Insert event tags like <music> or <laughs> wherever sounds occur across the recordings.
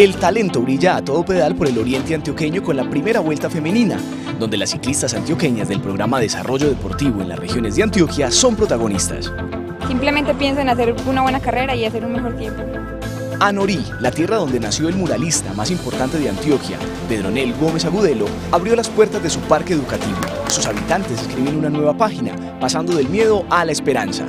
El talento brilla a todo pedal por el oriente antioqueño con la primera vuelta femenina, donde las ciclistas antioqueñas del programa Desarrollo Deportivo en las regiones de Antioquia son protagonistas. Simplemente pienso en hacer una buena carrera y hacer un mejor tiempo. Anorí, la tierra donde nació el muralista más importante de Antioquia, Pedronel Gómez Agudelo, abrió las puertas de su parque educativo. Sus habitantes escriben una nueva página, pasando del miedo a la esperanza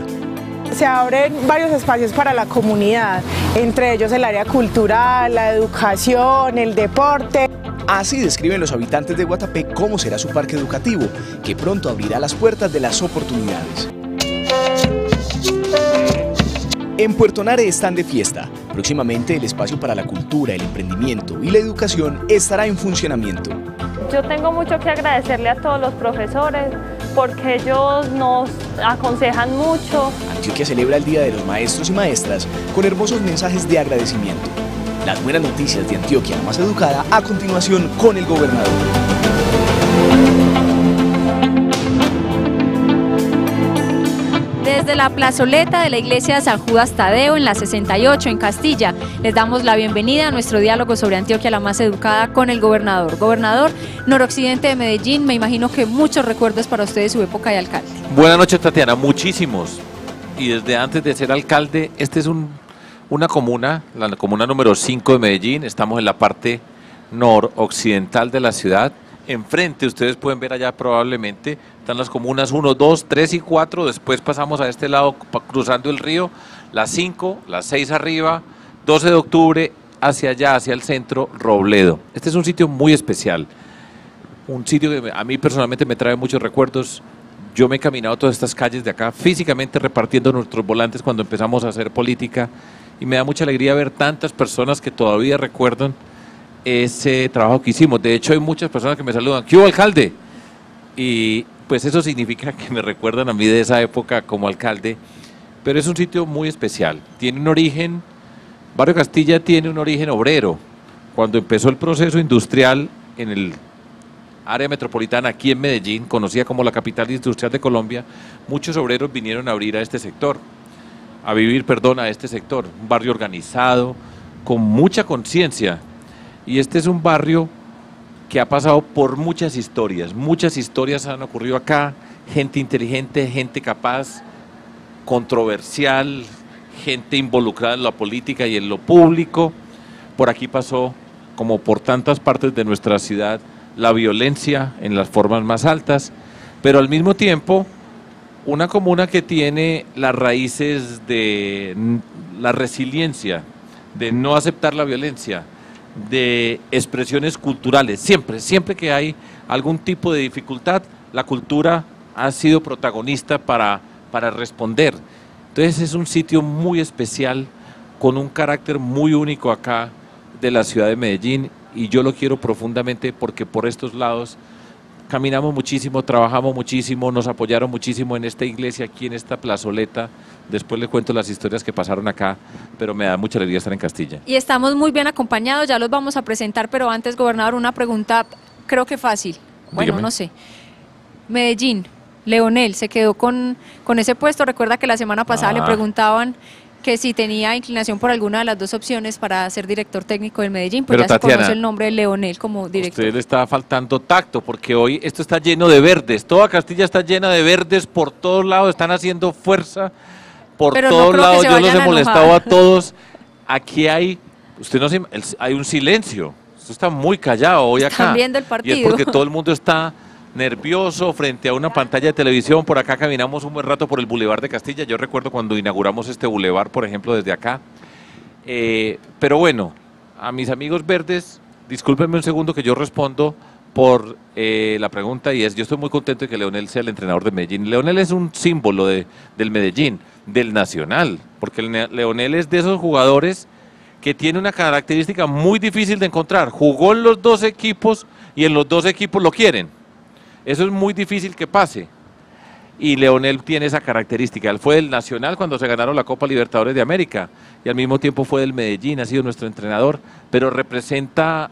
se abren varios espacios para la comunidad, entre ellos el área cultural, la educación, el deporte. Así describen los habitantes de Guatapé cómo será su parque educativo, que pronto abrirá las puertas de las oportunidades. En Puerto Nare están de fiesta. Próximamente el espacio para la cultura, el emprendimiento y la educación estará en funcionamiento. Yo tengo mucho que agradecerle a todos los profesores porque ellos nos aconsejan mucho. Antioquia celebra el Día de los Maestros y Maestras con hermosos mensajes de agradecimiento. Las buenas noticias de Antioquia más educada a continuación con el gobernador. Desde la plazoleta de la iglesia de San Judas Tadeo en la 68 en Castilla, les damos la bienvenida a nuestro diálogo sobre Antioquia la más educada con el gobernador. Gobernador, noroccidente de Medellín, me imagino que muchos recuerdos para usted de su época de alcalde. Buenas noches Tatiana, muchísimos. Y desde antes de ser alcalde, este es un, una comuna, la comuna número 5 de Medellín, estamos en la parte noroccidental de la ciudad enfrente, ustedes pueden ver allá probablemente, están las comunas 1, 2, 3 y 4, después pasamos a este lado cruzando el río, las 5, las 6 arriba, 12 de octubre, hacia allá, hacia el centro, Robledo. Este es un sitio muy especial, un sitio que a mí personalmente me trae muchos recuerdos. Yo me he caminado todas estas calles de acá físicamente repartiendo nuestros volantes cuando empezamos a hacer política y me da mucha alegría ver tantas personas que todavía recuerdan ese trabajo que hicimos. De hecho, hay muchas personas que me saludan, ¿qué hubo, alcalde? Y pues eso significa que me recuerdan a mí de esa época como alcalde, pero es un sitio muy especial. Tiene un origen, Barrio Castilla tiene un origen obrero. Cuando empezó el proceso industrial en el área metropolitana aquí en Medellín, conocida como la capital industrial de Colombia, muchos obreros vinieron a abrir a este sector, a vivir, perdón, a este sector, un barrio organizado, con mucha conciencia y este es un barrio que ha pasado por muchas historias, muchas historias han ocurrido acá, gente inteligente, gente capaz, controversial, gente involucrada en la política y en lo público. Por aquí pasó, como por tantas partes de nuestra ciudad, la violencia en las formas más altas, pero al mismo tiempo una comuna que tiene las raíces de la resiliencia, de no aceptar la violencia, de expresiones culturales. Siempre, siempre que hay algún tipo de dificultad, la cultura ha sido protagonista para, para responder. Entonces es un sitio muy especial, con un carácter muy único acá de la ciudad de Medellín y yo lo quiero profundamente porque por estos lados caminamos muchísimo, trabajamos muchísimo, nos apoyaron muchísimo en esta iglesia, aquí en esta plazoleta. Después les cuento las historias que pasaron acá, pero me da mucha alegría estar en Castilla. Y estamos muy bien acompañados, ya los vamos a presentar, pero antes, gobernador, una pregunta creo que fácil. Bueno, no sé. Medellín, Leonel se quedó con, con ese puesto. Recuerda que la semana pasada le ah. preguntaban que si tenía inclinación por alguna de las dos opciones para ser director técnico del Medellín, pues ya se conoce el nombre de Leonel como director. Usted le está faltando tacto, porque hoy esto está lleno de verdes, toda Castilla está llena de verdes por todos lados, están haciendo fuerza por todos lados, yo los he molestado a todos. Aquí hay, usted no se, hay un silencio, esto está muy callado hoy acá. Están viendo el partido. Y es porque todo el <laughs> mundo está nervioso frente a una pantalla de televisión. Por acá caminamos un buen rato por el Boulevard de Castilla. Yo recuerdo cuando inauguramos este Boulevard, por ejemplo, desde acá. Eh, pero bueno, a mis amigos verdes, discúlpenme un segundo que yo respondo por eh, la pregunta y es, yo estoy muy contento de que Leonel sea el entrenador de Medellín. Leonel es un símbolo de, del Medellín, del Nacional, porque Leonel es de esos jugadores que tiene una característica muy difícil de encontrar. Jugó en los dos equipos y en los dos equipos lo quieren. Eso es muy difícil que pase. Y Leonel tiene esa característica. Él fue del Nacional cuando se ganaron la Copa Libertadores de América y al mismo tiempo fue del Medellín, ha sido nuestro entrenador, pero representa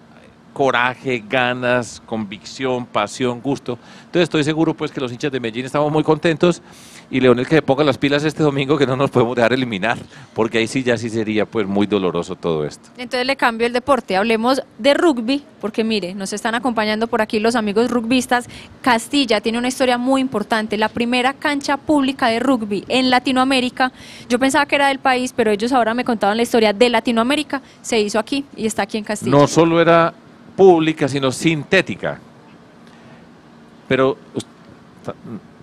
coraje, ganas, convicción, pasión, gusto. Entonces estoy seguro pues que los hinchas de Medellín estamos muy contentos y Leonel que se ponga las pilas este domingo que no nos podemos dejar eliminar, porque ahí sí ya sí sería pues muy doloroso todo esto. Entonces le cambio el deporte, hablemos de rugby, porque mire, nos están acompañando por aquí los amigos rugbistas. Castilla tiene una historia muy importante, la primera cancha pública de rugby en Latinoamérica. Yo pensaba que era del país, pero ellos ahora me contaban la historia de Latinoamérica, se hizo aquí y está aquí en Castilla. No solo era pública, sino sintética. Pero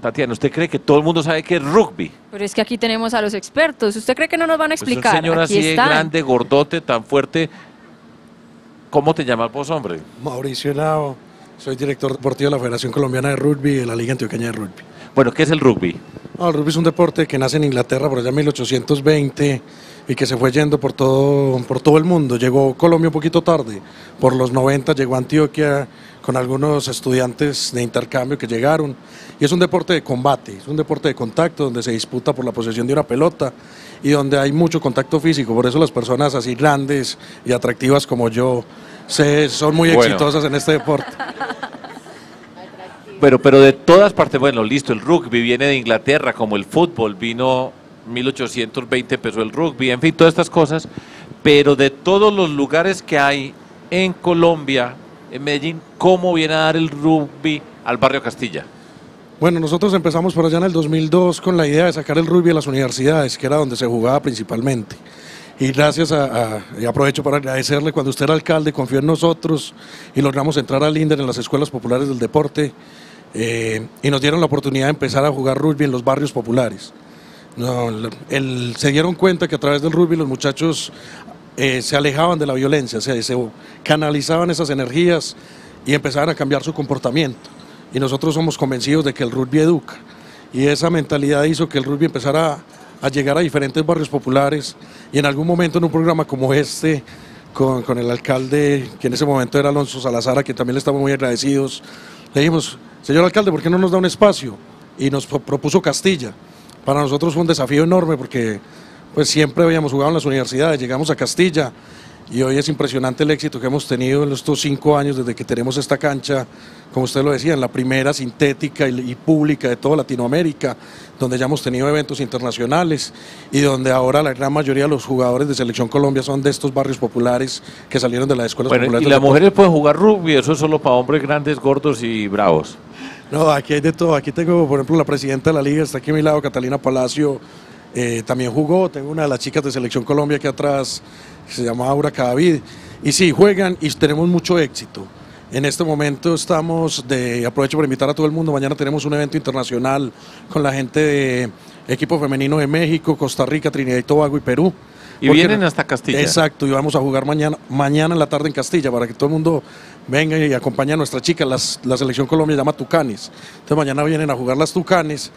Tatiana, ¿usted cree que todo el mundo sabe que es rugby? Pero es que aquí tenemos a los expertos. ¿Usted cree que no nos van a explicar? Pues un señor aquí así grande, gordote, tan fuerte. ¿Cómo te llamas vos, hombre? Mauricio Henao. Soy director deportivo de la Federación Colombiana de Rugby y de la Liga Antioqueña de Rugby. Bueno, ¿qué es el rugby? el rugby es un deporte que nace en Inglaterra por allá en 1820 y que se fue yendo por todo, por todo el mundo. Llegó Colombia un poquito tarde, por los 90 llegó a Antioquia con algunos estudiantes de intercambio que llegaron. Y es un deporte de combate, es un deporte de contacto donde se disputa por la posesión de una pelota y donde hay mucho contacto físico. Por eso las personas así grandes y atractivas como yo se, son muy exitosas en este deporte. Pero, pero de todas partes, bueno, listo, el rugby viene de Inglaterra, como el fútbol vino 1820 empezó el rugby, en fin, todas estas cosas, pero de todos los lugares que hay en Colombia, en Medellín, ¿cómo viene a dar el rugby al barrio Castilla? Bueno, nosotros empezamos por allá en el 2002 con la idea de sacar el rugby a las universidades, que era donde se jugaba principalmente. Y gracias a, y aprovecho para agradecerle cuando usted era alcalde, confió en nosotros y logramos entrar al INDER en las escuelas populares del deporte eh, y nos dieron la oportunidad de empezar a jugar rugby en los barrios populares. No, el, se dieron cuenta que a través del rugby los muchachos eh, se alejaban de la violencia, se, se canalizaban esas energías y empezaban a cambiar su comportamiento. Y nosotros somos convencidos de que el rugby educa. Y esa mentalidad hizo que el rugby empezara a, llegar a diferentes barrios populares y en algún momento en un programa como este, con, con, el alcalde, que en ese momento era Alonso Salazar, a quien también le estamos muy agradecidos, le dijimos, señor alcalde, ¿por qué no nos da un espacio? Y nos propuso Castilla. Para nosotros fue un desafío enorme porque pues siempre habíamos jugado en las universidades, llegamos a Castilla y hoy es impresionante el éxito que hemos tenido en estos cinco años desde que tenemos esta cancha, como usted lo decía, en la primera sintética y, pública de toda Latinoamérica, donde ya hemos tenido eventos internacionales y donde ahora la gran mayoría de los jugadores de Selección Colombia son de estos barrios populares que salieron de las escuelas populares. Y las mujeres pueden jugar rugby, eso es solo para hombres grandes, gordos y bravos. No, aquí hay de todo. Aquí tengo, por ejemplo, la presidenta de la liga, está aquí a mi lado, Catalina Palacio, eh, también jugó. Tengo una de las chicas de Selección Colombia aquí atrás, se llama Aura Cadavid. Y sí, juegan y tenemos mucho éxito. En este momento estamos de, aprovecho para invitar a todo el mundo, mañana tenemos un evento internacional con la gente de equipo femenino de México, Costa Rica, Trinidad y Tobago y Perú. Y vienen hasta Castilla. Exacto, y vamos a jugar mañana, mañana en la tarde en Castilla para que todo el mundo venga y acompañe a nuestra chica. la selección Colombia llama Tucanes. Entonces mañana vienen a jugar las Tucanes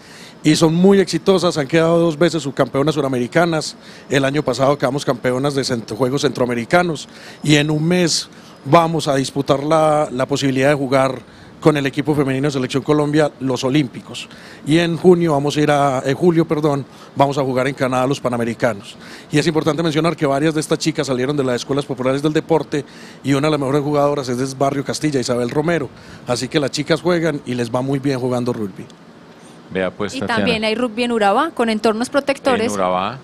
y son muy exitosas. Han quedado dos veces subcampeonas suramericanas. El año pasado quedamos campeonas de Juegos Centroamericanos y en un mes vamos a disputar la, la posibilidad de jugar con el equipo femenino de Selección Colombia los Olímpicos. Y en junio vamos a ir a, en julio, perdón, vamos a jugar en Canadá los Panamericanos. Y es importante mencionar que varias de estas chicas salieron de las escuelas populares del deporte y una de las mejores jugadoras es del barrio Castilla, Isabel Romero. Así que las chicas juegan y les va muy bien jugando rugby. Vea, pues, y también hay rugby en Urabá, con entornos protectores. En Urabá.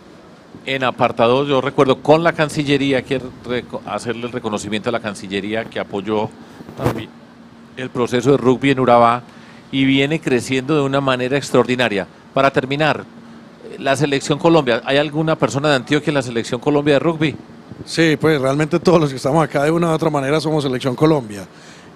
En apartado, yo recuerdo con la Cancillería, quiero hacerle el reconocimiento a la Cancillería que apoyó también el proceso de rugby en Urabá y viene creciendo de una manera extraordinaria. Para terminar, la selección Colombia, ¿hay alguna persona de Antioquia en la selección Colombia de rugby? Sí, pues realmente todos los que estamos acá de una u otra manera somos selección Colombia.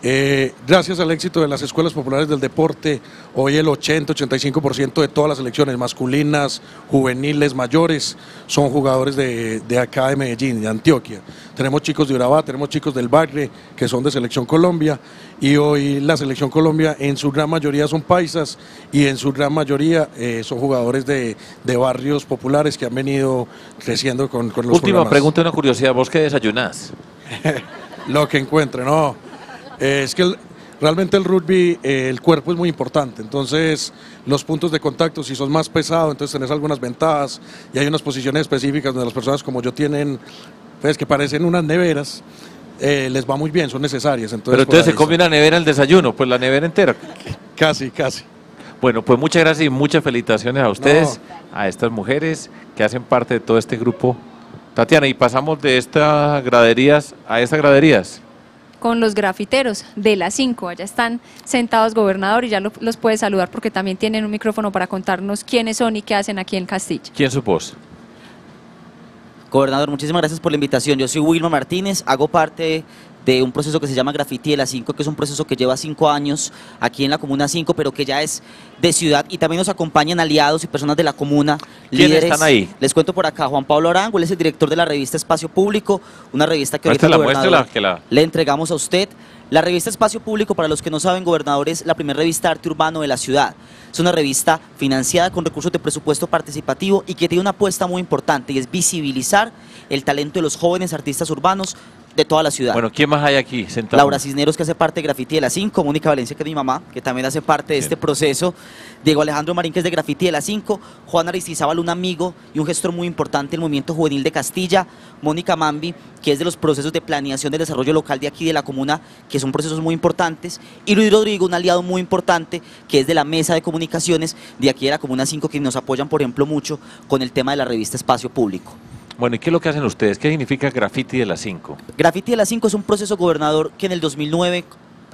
Eh, gracias al éxito de las escuelas populares del deporte, hoy el 80-85% de todas las selecciones masculinas, juveniles, mayores, son jugadores de, acá de Medellín, de Antioquia. Tenemos chicos de Urabá, tenemos chicos del Bagre, que son de Selección Colombia, y hoy la Selección Colombia en su gran mayoría son paisas y en su gran mayoría eh, son jugadores de, barrios populares que han venido creciendo con, con los Última pregunta, una curiosidad, ¿vos qué desayunás? <laughs> Lo que encuentre, no. Eh, es que realmente el rugby, eh, el cuerpo es muy importante, entonces los puntos de contacto, si son más pesados, entonces tenés algunas ventajas y hay unas posiciones específicas donde las personas como yo tienen, pues que parecen unas neveras eh, les va muy bien, son necesarias. Entonces, Pero entonces se come una nevera el desayuno, pues la nevera entera. Casi, casi. Bueno, pues muchas gracias y muchas felicitaciones a ustedes, a estas mujeres que hacen parte de todo este grupo. Tatiana, y pasamos de estas graderías a estas graderías. Con los grafiteros de las 5. Allá están sentados, gobernador, y ya lo- los puede saludar porque también tienen un micrófono para contarnos quiénes son y qué hacen aquí en Castilla. ¿Quién su voz? Gobernador, muchísimas gracias por la invitación. Yo soy Wilma Martínez, hago parte de un proceso que se llama Graffiti de la 5, que es un proceso que lleva cinco años aquí en la Comuna 5, pero que ya es de ciudad y también nos acompañan aliados y personas de la comuna. ¿Quiénes líderes. están ahí? Les cuento por acá, Juan Pablo Arango, él es el director de la revista Espacio Público, una revista que ahorita el Muéstrala, gobernador muéstrala, que la- le entregamos a usted. La revista Espacio Público, para los que no saben, gobernador, es la primera revista de arte urbano de la ciudad. Es una revista financiada con recursos de presupuesto participativo y que tiene una apuesta muy importante y es visibilizar el talento de los jóvenes artistas urbanos de toda la ciudad. Bueno, ¿quién más hay aquí sentado? Laura Cisneros, que hace parte de Graffiti de la 5, Mónica Valencia, que es mi mamá, que también hace parte de este proceso, Diego Alejandro Marín, que es de Graffiti de la 5, Juan Aristizábal, un amigo y un gestor muy importante del movimiento juvenil de Castilla, Mónica Mambi, que es de los procesos de planeación del desarrollo local de aquí de la comuna, que son procesos muy importantes, y Luis Rodrigo, un aliado muy importante, que es de la mesa de comunicaciones de aquí de la comuna 5, que nos apoyan, por ejemplo, mucho con el tema de la revista Espacio Público. Bueno, ¿y qué es lo que hacen ustedes? ¿Qué significa graffiti de las 5? Graffiti de las 5 es un proceso gobernador que en el 2009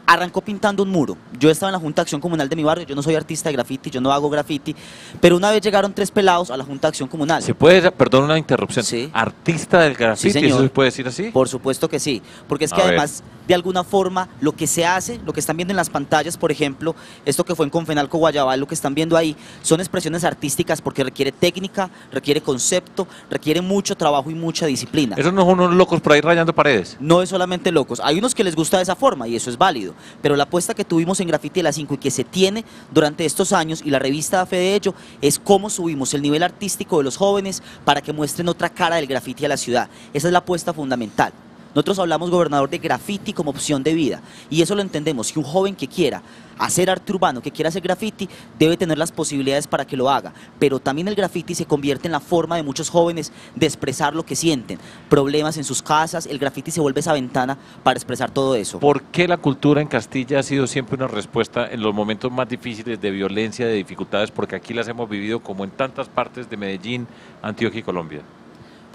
arrancó pintando un muro. Yo estaba en la Junta de Acción Comunal de mi barrio, yo no soy artista de graffiti, yo no hago graffiti, pero una vez llegaron tres pelados a la Junta de Acción Comunal. ¿Se puede, perdón una interrupción, Sí. artista del graffiti, Sí, señor. ¿eso se puede decir así? Por supuesto que sí, porque es que ver. además, de alguna forma, lo que se hace, lo que están viendo en las pantallas, por ejemplo, esto que fue en Confenalco Guayabal, lo que están viendo ahí, son expresiones artísticas porque requiere técnica, requiere concepto, requiere mucho trabajo y mucha disciplina. Esos no son unos locos por ahí rayando paredes. No es solamente locos, hay unos que les gusta de esa forma y eso es válido, pero la apuesta que tuvimos en Graffiti de la 5 y que se tiene durante estos años y la revista da fe de ello es cómo subimos el nivel artístico de los jóvenes para que muestren otra cara del graffiti a la ciudad. Esa es la apuesta fundamental. Nosotros hablamos, gobernador, de graffiti como opción de vida y eso lo entendemos. Si un joven que quiera hacer arte urbano, que quiera hacer graffiti, debe tener las posibilidades para que lo haga. Pero también el graffiti se convierte en la forma de muchos jóvenes de expresar lo que sienten, problemas en sus casas, el graffiti se vuelve esa ventana para expresar todo eso. ¿Por qué la cultura en Castilla ha sido siempre una respuesta en los momentos más difíciles de violencia, de dificultades? Porque aquí las hemos vivido como en tantas partes de Medellín, Antioquia y Colombia.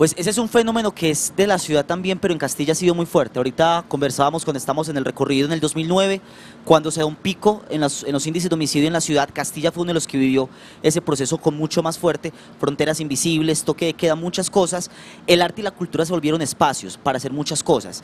Pues ese es un fenómeno que es de la ciudad también, pero en Castilla ha sido muy fuerte. Ahorita conversábamos cuando estamos en el recorrido en el 2009, cuando se da un pico en los, en los índices de homicidio en la ciudad. Castilla fue uno de los que vivió ese proceso con mucho más fuerte, fronteras invisibles, toque de queda, muchas cosas. El arte y la cultura se volvieron espacios para hacer muchas cosas.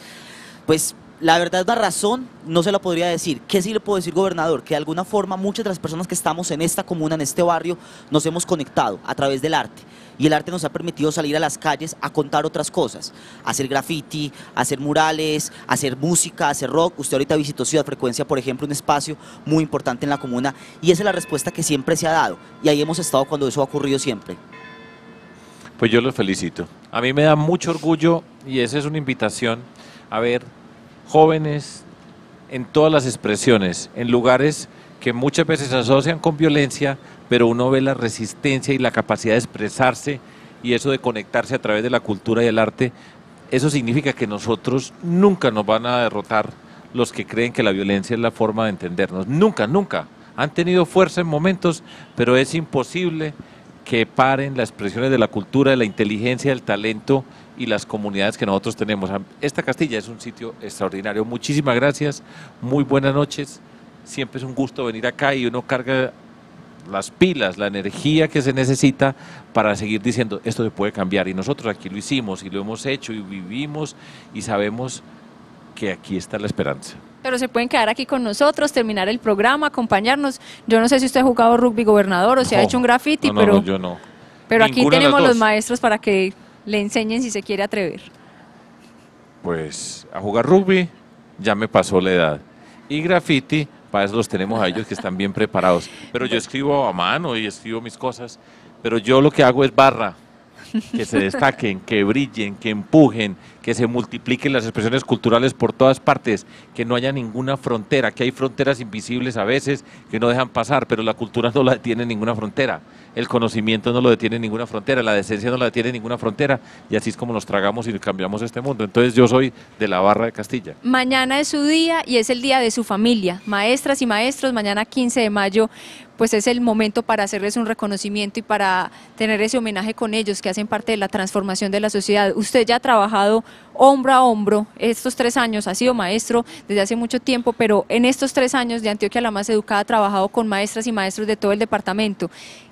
Pues la verdad, la razón no se la podría decir. ¿Qué sí le puedo decir, gobernador? Que de alguna forma muchas de las personas que estamos en esta comuna, en este barrio, nos hemos conectado a través del arte. Y el arte nos ha permitido salir a las calles a contar otras cosas, hacer graffiti, hacer murales, hacer música, hacer rock. Usted ahorita visitó Ciudad Frecuencia, por ejemplo, un espacio muy importante en la comuna. Y esa es la respuesta que siempre se ha dado. Y ahí hemos estado cuando eso ha ocurrido siempre. Pues yo los felicito. A mí me da mucho orgullo y esa es una invitación a ver jóvenes en todas las expresiones, en lugares que muchas veces se asocian con violencia, pero uno ve la resistencia y la capacidad de expresarse y eso de conectarse a través de la cultura y el arte. Eso significa que nosotros nunca nos van a derrotar los que creen que la violencia es la forma de entendernos. Nunca, nunca. Han tenido fuerza en momentos, pero es imposible que paren las expresiones de la cultura, de la inteligencia, del talento y las comunidades que nosotros tenemos. Esta Castilla es un sitio extraordinario. Muchísimas gracias, muy buenas noches. Siempre es un gusto venir acá y uno carga las pilas, la energía que se necesita para seguir diciendo esto se puede cambiar. Y nosotros aquí lo hicimos y lo hemos hecho y vivimos y sabemos que aquí está la esperanza. Pero se pueden quedar aquí con nosotros, terminar el programa, acompañarnos. Yo no sé si usted ha jugado rugby gobernador o si ha hecho un graffiti, no, no, pero, yo no. pero aquí tenemos los maestros para que le enseñen si se quiere atrever. Pues a jugar rugby ya me pasó la edad. Y graffiti, para eso los tenemos a ellos que están bien preparados. Pero yo escribo a mano y escribo mis cosas. Pero yo lo que hago es barra. Que se destaquen, que brillen, que empujen, que se multipliquen las expresiones culturales por todas partes, que no haya ninguna frontera, que hay fronteras invisibles a veces que no dejan pasar, pero la cultura no la detiene ninguna frontera, el conocimiento no lo detiene ninguna frontera, la decencia no la detiene ninguna frontera, y así es como nos tragamos y cambiamos este mundo. Entonces yo soy de la barra de Castilla. Mañana es su día y es el día de su familia. Maestras y maestros, mañana 15 de mayo pues es el momento para hacerles un reconocimiento y para tener ese homenaje con ellos que hacen parte de la transformación de la sociedad. Usted ya ha trabajado hombro a hombro estos tres años, ha sido maestro desde hace mucho tiempo, pero en estos tres años de Antioquia la más educada ha trabajado con maestras y maestros de todo el departamento.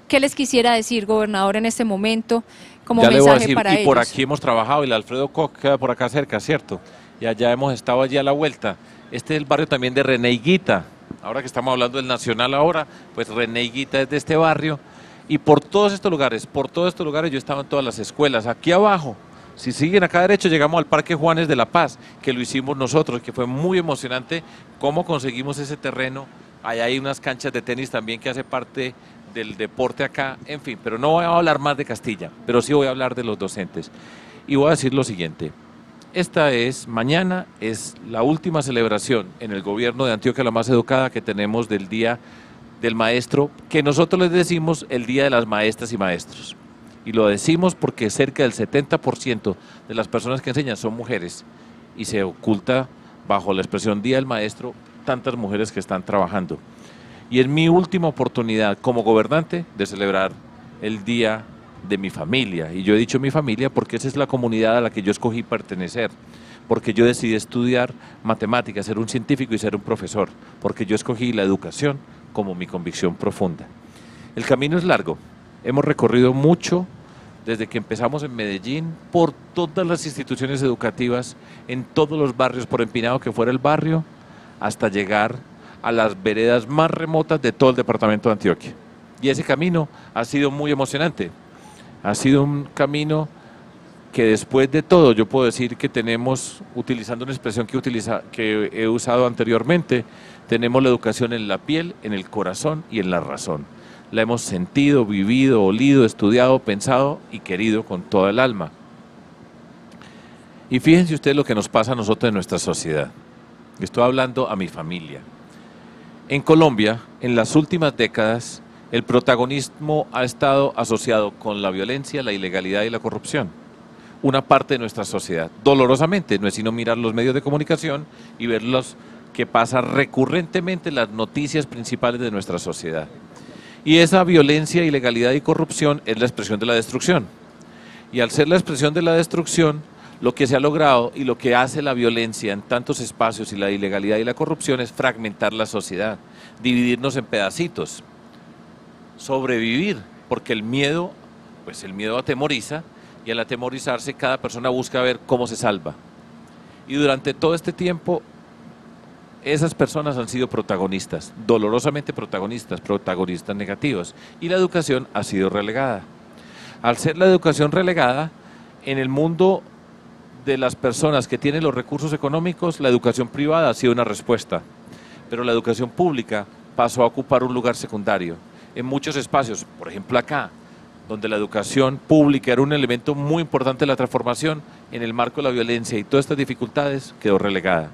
¿Qué les quisiera decir, gobernador, en este momento como mensaje para y por aquí hemos trabajado y el Alfredo Koch queda por acá cerca, ¿cierto? Y allá hemos estado allí a la vuelta. Este es el barrio también de Reneiguita, ahora que estamos hablando del Nacional ahora, pues René Guita es de este barrio, y por todos estos lugares, por todos estos lugares yo estaba en todas las escuelas, aquí abajo, si siguen acá derecho, llegamos al Parque Juanes de la Paz, que lo hicimos nosotros, que fue muy emocionante cómo conseguimos ese terreno. Allá hay unas canchas de tenis también que hace parte del deporte acá, en fin, pero no voy a hablar más de Castilla, pero sí voy a hablar de los docentes. Y voy a decir lo siguiente, esta es, mañana es la última celebración en el gobierno de Antioquia la más educada que tenemos del Día del Maestro, que nosotros les decimos el Día de las Maestras y Maestros. Y lo decimos porque cerca del 70% de las personas que enseñan son mujeres y se oculta bajo la expresión Día del Maestro tantas mujeres que están trabajando. Y es mi última oportunidad como gobernante de celebrar el Día de mi familia. Y yo he dicho mi familia porque esa es la comunidad a la que yo escogí pertenecer, porque yo decidí estudiar matemáticas, ser un científico y ser un profesor, porque yo escogí la educación como mi convicción profunda. El camino es largo, hemos recorrido mucho desde que empezamos en Medellín, por todas las instituciones educativas, en todos los barrios, por empinado que fuera el barrio, hasta llegar a las veredas más remotas de todo el departamento de Antioquia. Y ese camino ha sido muy emocionante, ha sido un camino que después de todo yo puedo decir que tenemos, utilizando una expresión que, utiliza, que he usado anteriormente, tenemos la educación en la piel, en el corazón y en la razón. La hemos sentido, vivido, olido, estudiado, pensado y querido con toda el alma. Y fíjense ustedes lo que nos pasa a nosotros en nuestra sociedad. Estoy hablando a mi familia. En Colombia, en las últimas décadas, el protagonismo ha estado asociado con la violencia, la ilegalidad y la corrupción. Una parte de nuestra sociedad, dolorosamente, no es sino mirar los medios de comunicación y ver los que pasa recurrentemente en las noticias principales de nuestra sociedad. Y esa violencia, ilegalidad y corrupción es la expresión de la destrucción. Y al ser la expresión de la destrucción, lo que se ha logrado y lo que hace la violencia en tantos espacios y la ilegalidad y la corrupción es fragmentar la sociedad, dividirnos en pedacitos sobrevivir, porque el miedo, pues el miedo atemoriza y al atemorizarse cada persona busca ver cómo se salva. Y durante todo este tiempo esas personas han sido protagonistas, dolorosamente protagonistas, protagonistas negativos, y la educación ha sido relegada. Al ser la educación relegada, en el mundo de las personas que tienen los recursos económicos, la educación privada ha sido una respuesta, pero la educación pública pasó a ocupar un lugar secundario en muchos espacios, por ejemplo acá, donde la educación pública era un elemento muy importante de la transformación, en el marco de la violencia y todas estas dificultades quedó relegada.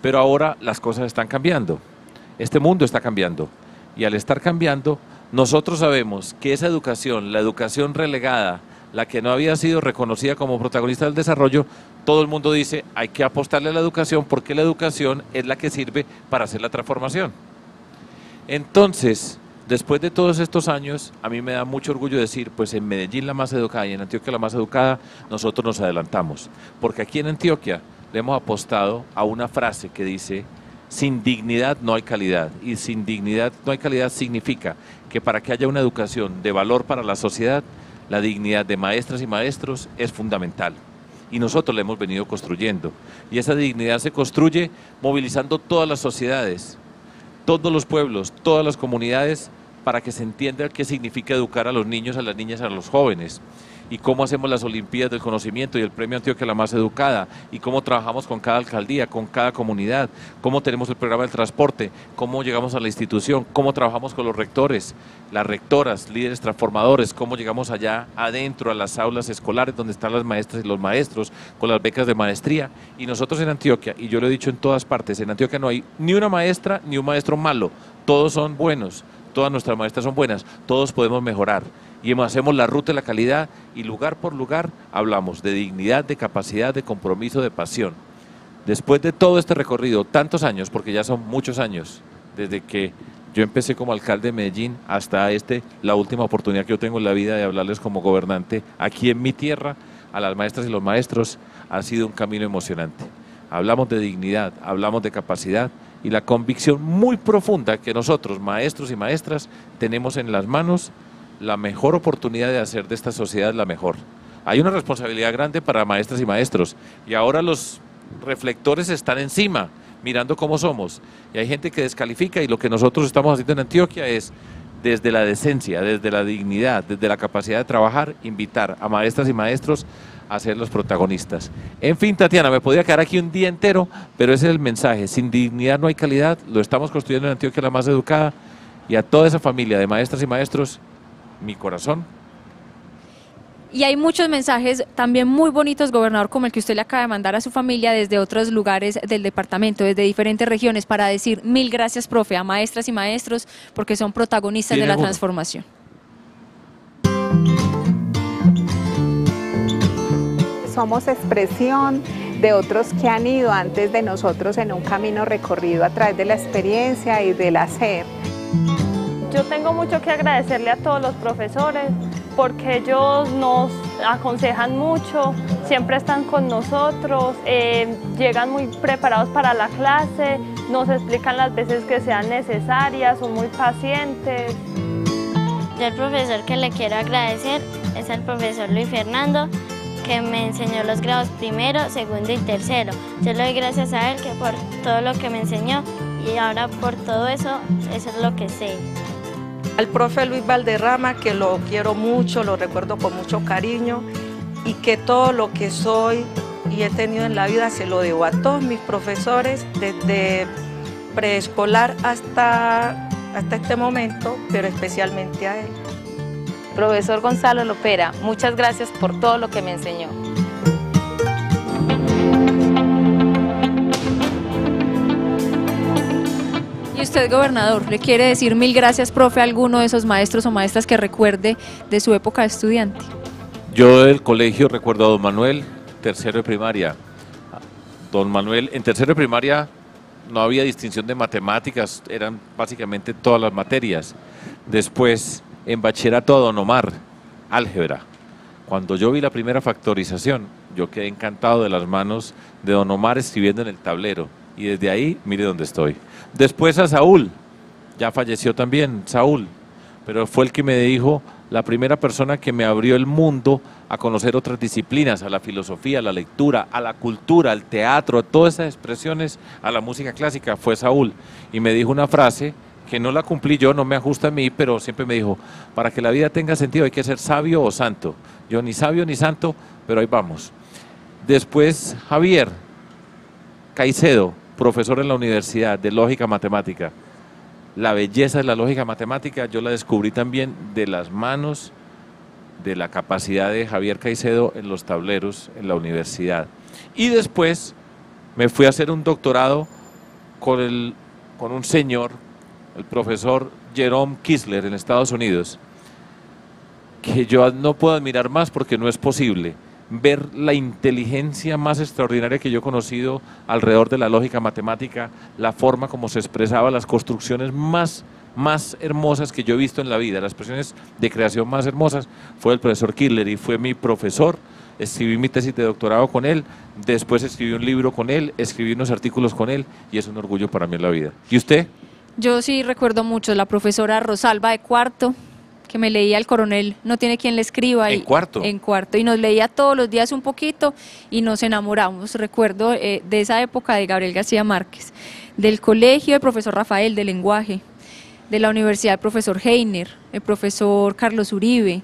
Pero ahora las cosas están cambiando, este mundo está cambiando, y al estar cambiando, nosotros sabemos que esa educación, la educación relegada, la que no había sido reconocida como protagonista del desarrollo, todo el mundo dice hay que apostarle a la educación porque la educación es la que sirve para hacer la transformación. Entonces, Después de todos estos años, a mí me da mucho orgullo decir, pues en Medellín la más educada y en Antioquia la más educada, nosotros nos adelantamos. Porque aquí en Antioquia le hemos apostado a una frase que dice, sin dignidad no hay calidad. Y sin dignidad no hay calidad significa que para que haya una educación de valor para la sociedad, la dignidad de maestras y maestros es fundamental. Y nosotros la hemos venido construyendo. Y esa dignidad se construye movilizando todas las sociedades, todos los pueblos, todas las comunidades, para que se entienda qué significa educar a los niños, a las niñas, a los jóvenes. Y cómo hacemos las Olimpiadas del Conocimiento y el Premio Antioquia la más educada y cómo trabajamos con cada alcaldía, con cada comunidad, cómo tenemos el programa del transporte, cómo llegamos a la institución, cómo trabajamos con los rectores, las rectoras, líderes transformadores, cómo llegamos allá adentro a las aulas escolares donde están las maestras y los maestros con las becas de maestría. Y nosotros en Antioquia, y yo lo he dicho en todas partes, en Antioquia no hay ni una maestra ni un maestro malo, todos son buenos, todas nuestras maestras son buenas, todos podemos mejorar y hacemos la ruta de la calidad y lugar por lugar hablamos de dignidad, de capacidad, de compromiso, de pasión. Después de todo este recorrido, tantos años, porque ya son muchos años, desde que yo empecé como alcalde de Medellín hasta este, la última oportunidad que yo tengo en la vida de hablarles como gobernante aquí en mi tierra, a las maestras y los maestros, ha sido un camino emocionante. Hablamos de dignidad, hablamos de capacidad y la convicción muy profunda que nosotros, maestros y maestras, tenemos en las manos la mejor oportunidad de hacer de esta sociedad la mejor. Hay una responsabilidad grande para maestras y maestros y ahora los reflectores están encima, mirando cómo somos. Y hay gente que descalifica y lo que nosotros estamos haciendo en Antioquia es desde la decencia, desde la dignidad, desde la capacidad de trabajar, invitar a maestras y maestros a ser los protagonistas. En fin, Tatiana, me podría quedar aquí un día entero, pero ese es el mensaje. Sin dignidad no hay calidad, lo estamos construyendo en Antioquia la más educada y a toda esa familia de maestras y maestros mi corazón. Y hay muchos mensajes también muy bonitos, gobernador, como el que usted le acaba de mandar a su familia desde otros lugares del departamento, desde diferentes regiones, para decir mil gracias, profe, a maestras y maestros, porque son protagonistas de la transformación. Somos expresión de otros que han ido antes de nosotros en un camino recorrido a través de la experiencia y del hacer. Yo tengo mucho que agradecerle a todos los profesores porque ellos nos aconsejan mucho, siempre están con nosotros, eh, llegan muy preparados para la clase, nos explican las veces que sean necesarias, son muy pacientes. Yo el profesor que le quiero agradecer es el profesor Luis Fernando, que me enseñó los grados primero, segundo y tercero. Yo le doy gracias a él que por todo lo que me enseñó y ahora por todo eso, eso es lo que sé. Al profe Luis Valderrama, que lo quiero mucho, lo recuerdo con mucho cariño y que todo lo que soy y he tenido en la vida se lo debo a todos mis profesores, desde preescolar hasta, hasta este momento, pero especialmente a él. Profesor Gonzalo Lopera, muchas gracias por todo lo que me enseñó. Usted, gobernador, le quiere decir mil gracias, profe, a alguno de esos maestros o maestras que recuerde de su época de estudiante? Yo del colegio recuerdo a don Manuel, tercero de primaria. Don Manuel, en tercero de primaria no había distinción de matemáticas, eran básicamente todas las materias. Después, en bachillerato a don Omar, álgebra. Cuando yo vi la primera factorización, yo quedé encantado de las manos de don Omar escribiendo en el tablero. Y desde ahí, mire dónde estoy. Después a Saúl, ya falleció también Saúl, pero fue el que me dijo, la primera persona que me abrió el mundo a conocer otras disciplinas, a la filosofía, a la lectura, a la cultura, al teatro, a todas esas expresiones, a la música clásica, fue Saúl. Y me dijo una frase que no la cumplí yo, no me ajusta a mí, pero siempre me dijo, para que la vida tenga sentido hay que ser sabio o santo. Yo ni sabio ni santo, pero ahí vamos. Después Javier Caicedo, profesor en la universidad de lógica matemática. La belleza de la lógica matemática yo la descubrí también de las manos, de la capacidad de Javier Caicedo en los tableros en la universidad. Y después me fui a hacer un doctorado con, el, con un señor, el profesor Jerome Kisler en Estados Unidos, que yo no puedo admirar más porque no es posible ver la inteligencia más extraordinaria que yo he conocido alrededor de la lógica matemática, la forma como se expresaba, las construcciones más, más hermosas que yo he visto en la vida, las expresiones de creación más hermosas, fue el profesor Killer y fue mi profesor. Escribí mi tesis de doctorado con él, después escribí un libro con él, escribí unos artículos con él y es un orgullo para mí en la vida. ¿Y usted? Yo sí recuerdo mucho la profesora Rosalba de cuarto, que me leía el coronel No tiene quien le escriba. ¿En cuarto? En cuarto. Y nos leía todos los días un poquito y nos enamoramos. Recuerdo eh, de esa época de Gabriel García Márquez. Del colegio, el profesor Rafael de lenguaje. De la universidad, el profesor Heiner, el profesor Carlos Uribe.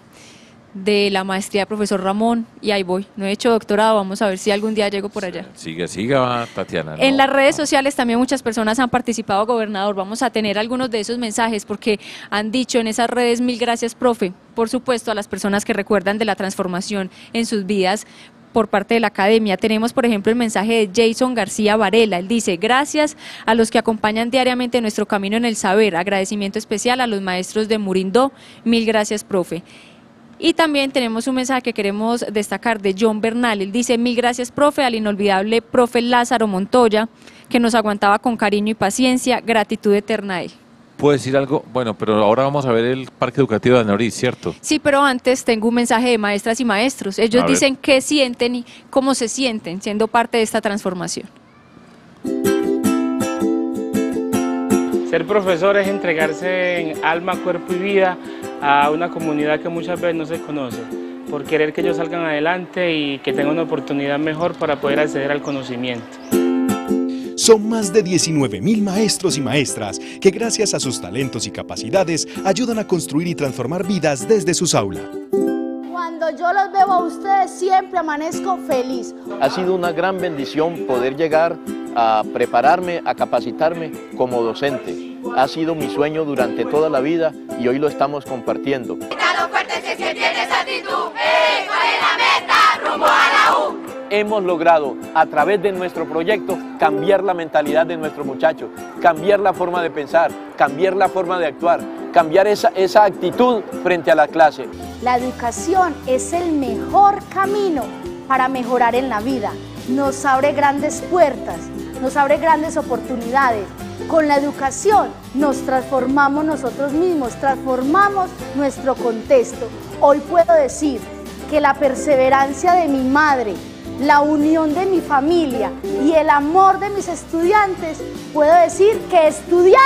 De la maestría de profesor Ramón y ahí voy. No he hecho doctorado, vamos a ver si algún día llego por allá. Sigue, siga, Tatiana. En las redes sociales también muchas personas han participado, gobernador. Vamos a tener algunos de esos mensajes porque han dicho en esas redes mil gracias, profe. Por supuesto, a las personas que recuerdan de la transformación en sus vidas por parte de la academia. Tenemos, por ejemplo, el mensaje de Jason García Varela. Él dice, gracias a los que acompañan diariamente nuestro camino en el saber. Agradecimiento especial a los maestros de Murindó. Mil gracias, profe. Y también tenemos un mensaje que queremos destacar de John Bernal. Él dice, mil gracias, profe, al inolvidable profe Lázaro Montoya, que nos aguantaba con cariño y paciencia. Gratitud eterna a él. ¿Puedo decir algo? Bueno, pero ahora vamos a ver el Parque Educativo de Anorí, ¿cierto? Sí, pero antes tengo un mensaje de maestras y maestros. Ellos dicen qué sienten y cómo se sienten siendo parte de esta transformación. Ser profesor es entregarse en alma, cuerpo y vida a una comunidad que muchas veces no se conoce, por querer que ellos salgan adelante y que tengan una oportunidad mejor para poder acceder al conocimiento. Son más de 19.000 maestros y maestras que gracias a sus talentos y capacidades ayudan a construir y transformar vidas desde sus aulas. Cuando yo los veo a ustedes siempre amanezco feliz. Ha sido una gran bendición poder llegar a prepararme, a capacitarme como docente ha sido mi sueño durante toda la vida y hoy lo estamos compartiendo. Hemos logrado a través de nuestro proyecto cambiar la mentalidad de nuestros muchachos, cambiar la forma de pensar, cambiar la forma de actuar, cambiar esa, esa actitud frente a la clase. La educación es el mejor camino para mejorar en la vida. Nos abre grandes puertas, nos abre grandes oportunidades con la educación nos transformamos nosotros mismos, transformamos nuestro contexto. Hoy puedo decir que la perseverancia de mi madre, la unión de mi familia y el amor de mis estudiantes, puedo decir que estudiar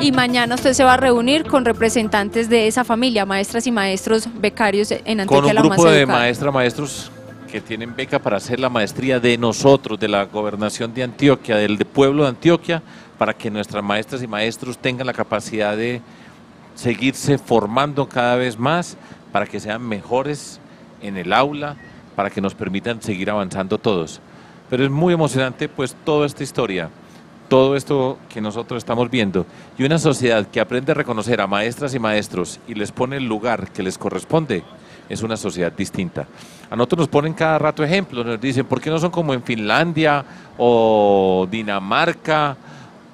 y mañana usted se va a reunir con representantes de esa familia, maestras y maestros becarios en Antioquia. Con un grupo de maestras, maestros que tienen beca para hacer la maestría de nosotros, de la gobernación de Antioquia, del pueblo de Antioquia, para que nuestras maestras y maestros tengan la capacidad de seguirse formando cada vez más, para que sean mejores en el aula, para que nos permitan seguir avanzando todos. Pero es muy emocionante pues toda esta historia todo esto que nosotros estamos viendo y una sociedad que aprende a reconocer a maestras y maestros y les pone el lugar que les corresponde, es una sociedad distinta. A nosotros nos ponen cada rato ejemplos, nos dicen, ¿por qué no son como en Finlandia o Dinamarca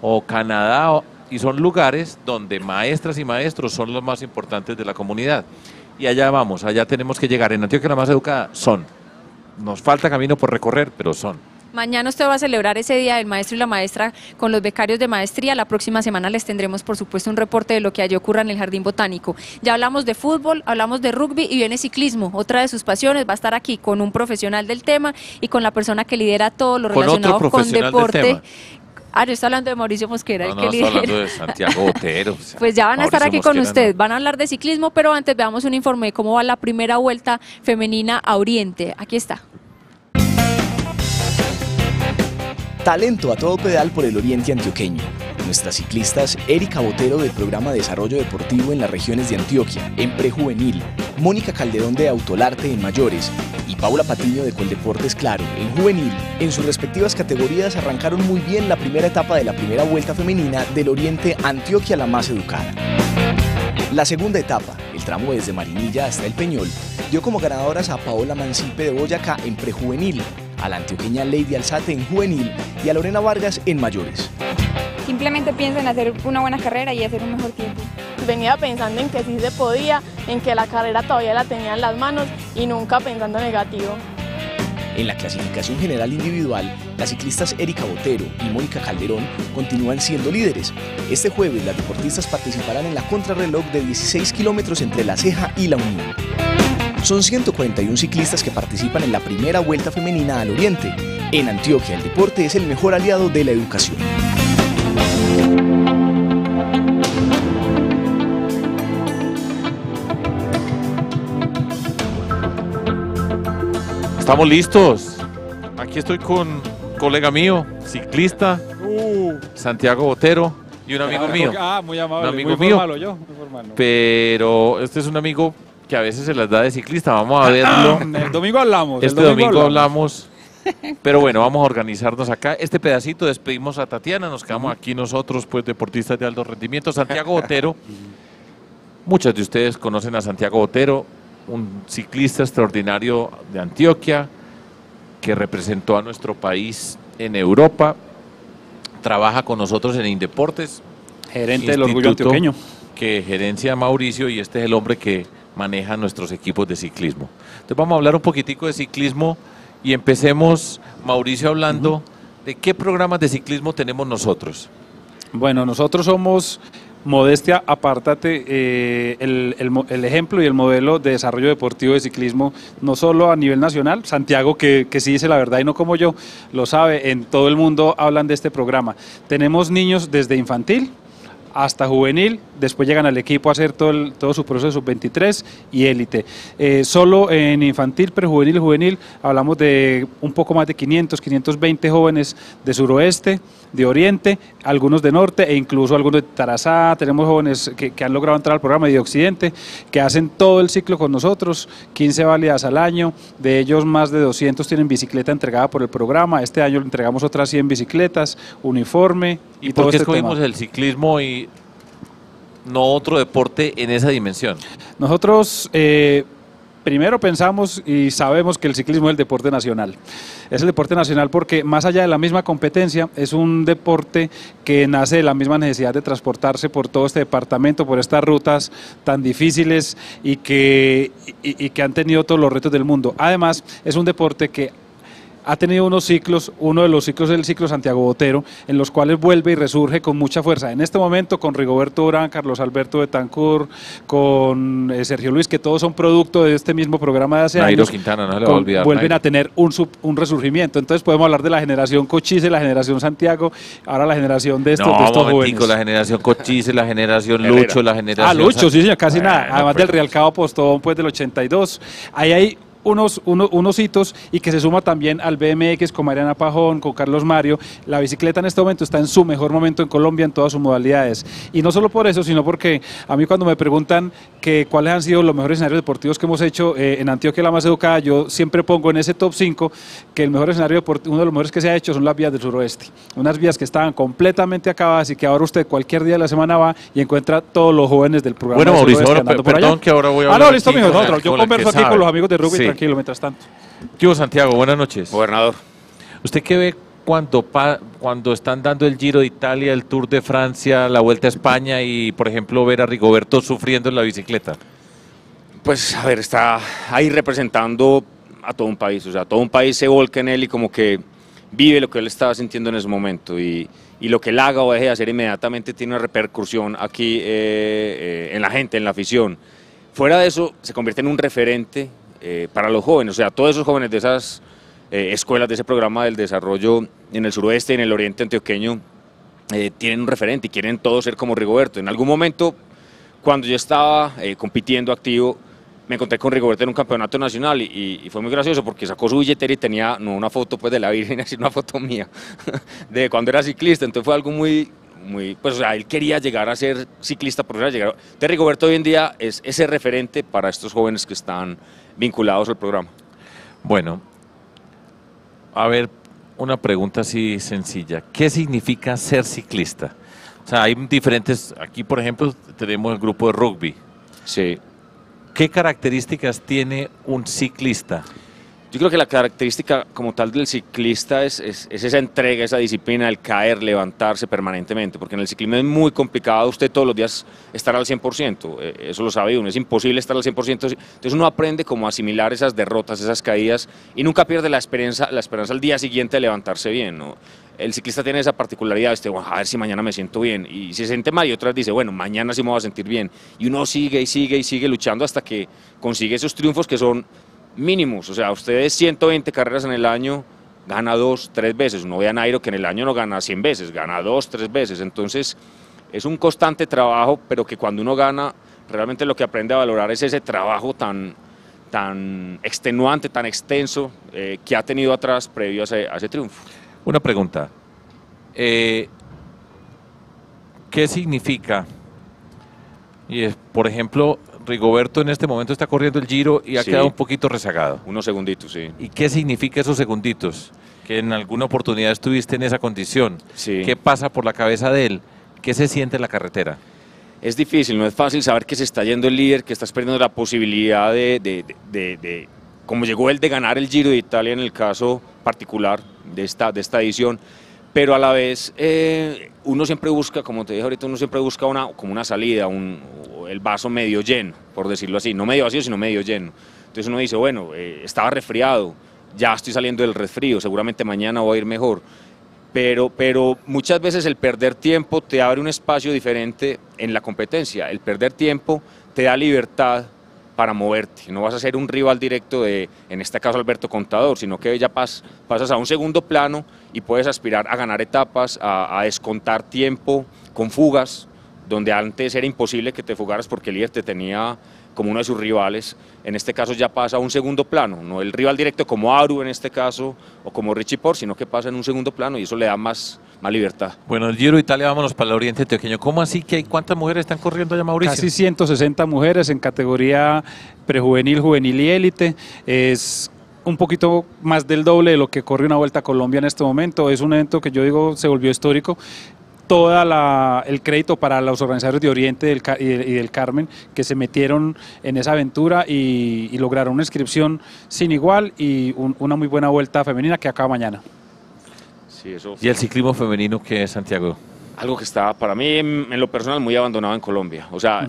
o Canadá? Y son lugares donde maestras y maestros son los más importantes de la comunidad. Y allá vamos, allá tenemos que llegar. En Antioquia la más educada son. Nos falta camino por recorrer, pero son. Mañana usted va a celebrar ese día del maestro y la maestra con los becarios de maestría. La próxima semana les tendremos, por supuesto, un reporte de lo que allí ocurra en el Jardín Botánico. Ya hablamos de fútbol, hablamos de rugby y viene ciclismo. Otra de sus pasiones va a estar aquí con un profesional del tema y con la persona que lidera todo lo relacionado con, deporte. Ah, yo estoy hablando de Mauricio Mosquera. No, no, estoy hablando de Santiago Otero. pues ya van a estar aquí con usted, van a hablar de ciclismo, pero antes veamos un informe de cómo va la primera vuelta femenina a Oriente. Aquí está. Talento a todo pedal por el oriente antioqueño. Nuestras ciclistas Erika Botero del programa de Desarrollo Deportivo en las regiones de Antioquia, en prejuvenil, Mónica Calderón de Autolarte en mayores y Paula Patiño de Coldeportes Claro en juvenil, en sus respectivas categorías arrancaron muy bien la primera etapa de la primera vuelta femenina del oriente Antioquia la más educada. La segunda etapa, el tramo desde Marinilla hasta El Peñol, dio como ganadoras a Paola Mancipe de Boyacá en prejuvenil, a la antioqueña Lady Alzate en juvenil y a Lorena Vargas en mayores. Simplemente pienso en hacer una buena carrera y hacer un mejor tiempo. Venía pensando en que sí se podía, en que la carrera todavía la tenía en las manos y nunca pensando negativo. En la clasificación general individual, las ciclistas Erika Botero y Mónica Calderón continúan siendo líderes. Este jueves las deportistas participarán en la contrarreloj de 16 kilómetros entre La Ceja y La Unión. Son 141 ciclistas que participan en la primera vuelta femenina al Oriente. En Antioquia, el deporte es el mejor aliado de la educación. Estamos listos. Aquí estoy con un colega mío, ciclista, Santiago Botero y un amigo mío. Ah, muy amable, Un amigo muy mío. formal, yo, muy formal, ¿no? Pero este es un amigo que a veces se las da de ciclista. Vamos a verlo. <coughs> El domingo hablamos. el Este domingo hablamos. <laughs> Pero bueno, vamos a organizarnos acá. Este pedacito despedimos a Tatiana, nos quedamos aquí nosotros, pues deportistas de alto rendimiento. Santiago Botero, <laughs> muchos de ustedes conocen a Santiago Botero, un ciclista extraordinario de Antioquia, que representó a nuestro país en Europa, trabaja con nosotros en Indeportes. Gerente del Orgullo instituto Antioqueño. Que gerencia Mauricio y este es el hombre que maneja nuestros equipos de ciclismo. Entonces vamos a hablar un poquitico de ciclismo y empecemos, Mauricio, hablando de qué programas de ciclismo tenemos nosotros. Bueno, nosotros somos Modestia, apártate, eh, el, el ejemplo y el modelo de desarrollo deportivo de ciclismo, no solo a nivel nacional, Santiago, que, que sí dice la verdad y no como yo, lo sabe, en todo el mundo hablan de este programa. Tenemos niños desde infantil hasta juvenil, después llegan al equipo a hacer todo, todo su proceso sub-23 y élite. Eh, solo en infantil, prejuvenil y juvenil hablamos de un poco más de 500, 520 jóvenes de suroeste, de oriente, algunos de norte e incluso algunos de Tarazá. Tenemos jóvenes que, que han logrado entrar al programa de occidente, que hacen todo el ciclo con nosotros, 15 válidas al año, de ellos más de 200 tienen bicicleta entregada por el programa. Este año le entregamos otras 100 bicicletas, uniforme y, ¿Y por qué este tema. escogimos el ciclismo y no otro deporte en esa dimensión? Nosotros eh, primero pensamos y sabemos que el ciclismo es el deporte nacional. Es el deporte nacional porque más allá de la misma competencia, es un deporte que nace de la misma necesidad de transportarse por todo este departamento, por estas rutas tan difíciles y que, y- y que han tenido todos los retos del mundo. Además, es un deporte que ha tenido unos ciclos, uno de los ciclos es el ciclo Santiago Botero, en los cuales vuelve y resurge con mucha fuerza. En este momento con Rigoberto Urán, Carlos Alberto Betancourt, con eh, Sergio Luis, que todos son producto de este mismo programa de hace Nairo años. Quintana, no se le va a olvidar, Vuelven Nairo. a tener un, sub- un resurgimiento. Entonces podemos hablar de la generación Cochise, la generación Santiago, ahora la generación de estos, no, de estos jóvenes. la generación Cochise, la generación. Lucho, la generación... Ah, Lucho, sí, señor, casi Bueno, nada. Además pues. del Real Cabo Postón, pues del 82. Ahí hay unos, uno- unos hitos y que se suma también al BMX con Mariana Pajón, con Carlos Mario. La bicicleta en este momento está en su mejor momento en Colombia en todas sus modalidades. Y no solo por eso, sino porque a mí cuando me preguntan que cuáles han sido los mejores escenarios deportivos que hemos hecho eh, en Antioquia la más educada, yo siempre pongo en ese top 5 que el mejor escenario deportivo, uno de los mejores que se ha hecho son las vías del suroeste. Unas vías que estaban completamente acabadas y que ahora usted cualquier día de la semana va y encuentra todos los jóvenes del programa. Bueno, Mauricio, ahora, andando pe- por allá. perdón que ahora voy a Ah, hablar no, listo, mijo. no, yo converso aquí con los amigos de rugby Sí. Tranquilo mientras tanto. ¿Qué hubo, Santiago? Buenas noches. Gobernador. ¿Usted qué ve cuando, pa- cuando están dando el Giro de Italia, el Tour de Francia, la Vuelta a España y, por ejemplo, ver a Rigoberto sufriendo en la bicicleta? Pues, a ver, está ahí representando a todo un país. O sea, todo un país se volca en él y como que vive lo que él estaba sintiendo en ese momento. Y, y lo que él haga o deje de hacer inmediatamente tiene una repercusión aquí eh, eh, en la gente, en la afición. Fuera de eso, se convierte en un referente eh, para los jóvenes. O sea, todos esos jóvenes de esas eh, escuelas, de ese programa del desarrollo en el suroeste en el oriente antioqueño, eh, tienen un referente y quieren todos ser como Rigoberto. En algún momento, cuando yo estaba eh, compitiendo activo, me encontré con Rigoberto en un campeonato nacional y- y fue muy gracioso porque sacó su billetera y tenía no una foto pues de la Virgen, <laughs> sino una foto mía <laughs> de cuando era ciclista. Entonces fue algo muy, muy, pues o sea, él quería llegar a ser ciclista profesional. Llegar, entonces Rigoberto hoy en día es ese referente para estos jóvenes que están vinculados al programa. Bueno, a ver, una pregunta así sencilla. ¿Qué significa ser ciclista? O sea, hay diferentes, aquí por ejemplo tenemos el grupo de rugby. Sí. ¿Qué características tiene un ciclista? Yo creo que la característica como tal del ciclista es, es- es esa entrega, esa disciplina, el caer, levantarse permanentemente, porque en el ciclismo es muy complicado usted todos los días estar al 100%, eh, eso lo sabe uno, es imposible estar al 100%, entonces uno aprende como asimilar esas derrotas, esas caídas, y nunca pierde la esperanza, la esperanza al día siguiente de levantarse bien. El ciclista tiene esa particularidad, este, "Bueno, a ver si mañana me siento bien, y si se siente mal y otra vez dice, bueno, mañana sí me voy a sentir bien, y uno sigue y sigue y sigue luchando hasta que consigue esos triunfos que son mínimos. O sea, ustedes 120 carreras en el año, gana dos, tres veces. Uno ve a Nairo que en el año no gana 100 veces, gana dos, tres veces. Entonces, es un constante trabajo, pero que cuando uno gana, realmente lo que aprende a valorar es ese trabajo tan, tan extenuante, tan extenso eh, que ha tenido atrás previo a ese, triunfo. Una pregunta. Eh, ¿Qué significa? Y es, por ejemplo, Rigoberto en este momento está corriendo el giro y ha Sí. quedado un poquito rezagado. Unos segunditos, sí. ¿Y qué significa esos segunditos? Que en alguna oportunidad estuviste en esa condición. Sí. ¿Qué pasa por la cabeza de él? ¿Qué se siente en la carretera? Es difícil, no es fácil saber que se está yendo el líder, que estás perdiendo la posibilidad de, de, de- como llegó él, de ganar el Giro de Italia en el caso particular de esta, de esta edición, pero a la vez eh, uno siempre busca, como te dije ahorita, uno siempre busca una, como una salida, un, el vaso medio lleno, por decirlo así, no medio vacío, sino medio lleno. Entonces uno dice, bueno, eh, estaba resfriado, ya estoy saliendo del resfrío, seguramente mañana voy a ir mejor pero, pero muchas veces el perder tiempo te abre un espacio diferente en la competencia. El perder tiempo te da libertad para moverte. No vas a ser un rival directo de, en este caso, Alberto Contador, sino que ya pas- pasas a un segundo plano y puedes aspirar a ganar etapas, a, a descontar tiempo con fugas, donde antes era imposible que te fugaras porque el líder te tenía como uno de sus rivales. En este caso ya pasa a un segundo plano, no el rival directo como Aru en este caso o como Richie Por, sino que pasa en un segundo plano y eso le da más, más libertad. Bueno, el Giro de Italia, vámonos para el Oriente Antioqueño. ¿Cómo así que hay cuántas mujeres están corriendo allá, Mauricio? Casi 160 mujeres en categoría prejuvenil, juvenil y élite. Es un poquito más del doble de lo que corre una Vuelta a Colombia en este momento. Es un evento que yo digo se volvió histórico. Todo el crédito para los organizadores de Oriente del y del, y del Carmen que se metieron en esa aventura y, y lograron una inscripción sin igual y un- una muy buena vuelta femenina que acaba mañana. Sí, eso ¿Y el ciclismo femenino que es Santiago? algo que está para mí en, en lo personal muy abandonado en Colombia. O sea,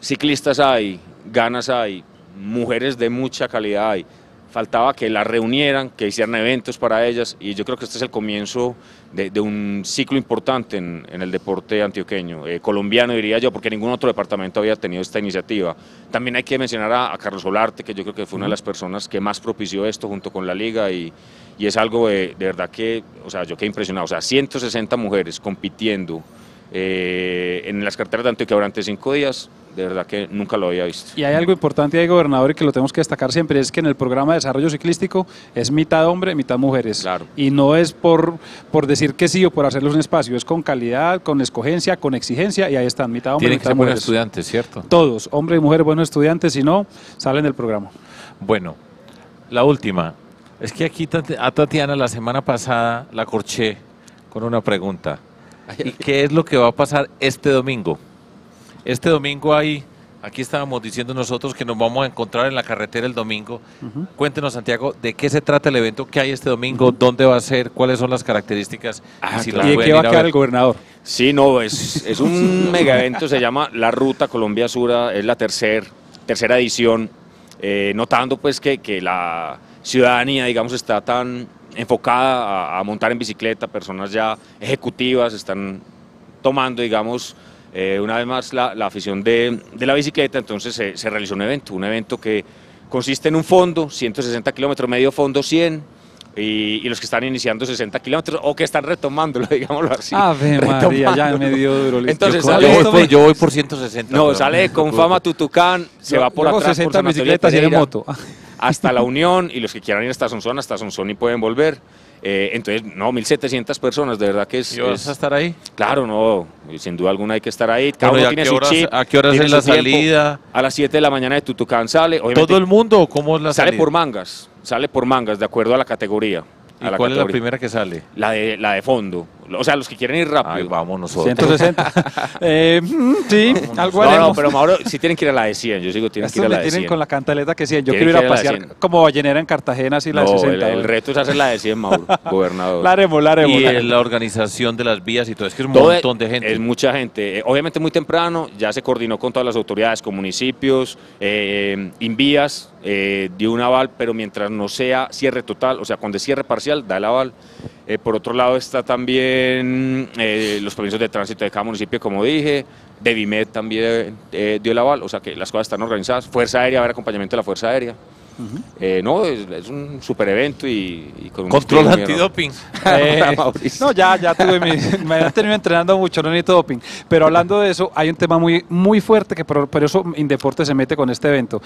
ciclistas hay, ganas hay, mujeres de mucha calidad hay. Faltaba que las reunieran, que hicieran eventos para ellas y yo creo que este es el comienzo de, de un ciclo importante en, en el deporte antioqueño, eh, colombiano diría yo, porque ningún otro departamento había tenido esta iniciativa. También hay que mencionar a, a Carlos Solarte, que yo creo que fue una de las personas que más propició esto junto con la liga y, y es algo de, de verdad que, o sea, yo quedé impresionado, o sea, 160 mujeres compitiendo eh, en las carteras de Antioquia durante cinco días, de verdad que nunca lo había visto. Y hay algo importante ahí, gobernador, y que lo tenemos que destacar siempre, es que en el programa de desarrollo ciclístico es mitad hombre, mitad mujeres. Y no es por, por decir que sí o por hacerles un espacio, es con calidad, con escogencia, con exigencia, y ahí están, mitad hombre, Tienen que ser buenos mujeres. estudiantes, ¿cierto? Todos, hombres y mujeres, buenos estudiantes, si no, salen del programa. Bueno, la última. Es que aquí a Tatiana la semana pasada la corché con una pregunta. ¿Y qué es lo que va a pasar este domingo? Este domingo hay, aquí estábamos diciendo nosotros que nos vamos a encontrar en la carretera el domingo. Cuéntenos, Santiago, de qué se trata el evento, qué hay este domingo, dónde va a ser, cuáles son las características. y si las pueden ir a ver. gobernador? Sí, no, es, es un <laughs> mega evento, se llama La Ruta Colombia Sura, es la tercer, tercera edición, eh, notando pues que, que la ciudadanía, digamos, está tan enfocada a, a montar en bicicleta, personas ya ejecutivas están tomando, digamos, eh, una vez más la, la afición de, de la bicicleta, entonces se, se realizó un evento, un evento que consiste en un fondo, 160 kilómetros, medio fondo 100, y, y los que están iniciando 60 kilómetros o que están retomándolo, <laughs> digámoslo así. Ave María, ya me dio duro. Entonces, Yo- sale yo voy por- yo voy por 160. No, sale de Confama <laughs> Tutucán, se Yo- va por atrás 60 por bicicletas y en moto. Hasta La Unión y los que quieran ir hasta Sonsón, hasta Sonsón y pueden volver. Eh, entonces, no, 1.700 personas, de verdad que es... ¿Y vas es- a estar ahí? Claro, no, sin duda alguna hay que estar ahí. Cada Bueno, ¿y uno a tiene qué su horas- chip. a qué horas es la salida? A las 7 de la mañana de Tutucán sale. ¿Todo el mundo o cómo es la Sale salida? por mangas, sale por mangas, de acuerdo a la categoría. ¿Y a la cuál es la categoría. primera que sale? La de, la de fondo. O sea, los que quieren ir rápido. Ahí vamos nosotros. 160. <laughs> Eh, mm, sí, algo No, no, haremos. pero Mauro, si tienen que ir a la de 100. Yo digo, tienen que Estos ir a la de tienen 100. con la cantaleta que 100. Yo Tienen quiero ir que a pasear 100. como ballenera en Cartagena, así la de No, 60. el, el reto es hacer la de 100, Mauro, <laughs> gobernador. La haremos, la haremos. Y la haremos. la organización de las vías y todo, es que es un Todo montón de gente. Es mucha gente. Eh, obviamente muy temprano, ya se coordinó con todas las autoridades, con municipios, eh, Invías, eh, dio un aval, pero mientras no sea cierre total, o sea, cuando es cierre parcial, da el aval. Eh, por otro lado está también eh, los permisos de tránsito de cada municipio, como dije, Devimed también eh, dio el aval, o sea que las cosas están organizadas. Fuerza Aérea, va a haber acompañamiento de la Fuerza Aérea. Eh, no, es, es un super evento y, y con un Control antidoping. <laughs> Eh, <laughs> no, ya, ya tuve mi, me han tenido entrenando mucho, no necesito doping. Pero hablando de eso, hay un tema muy, muy fuerte que por, por eso Indeporte se mete con este evento.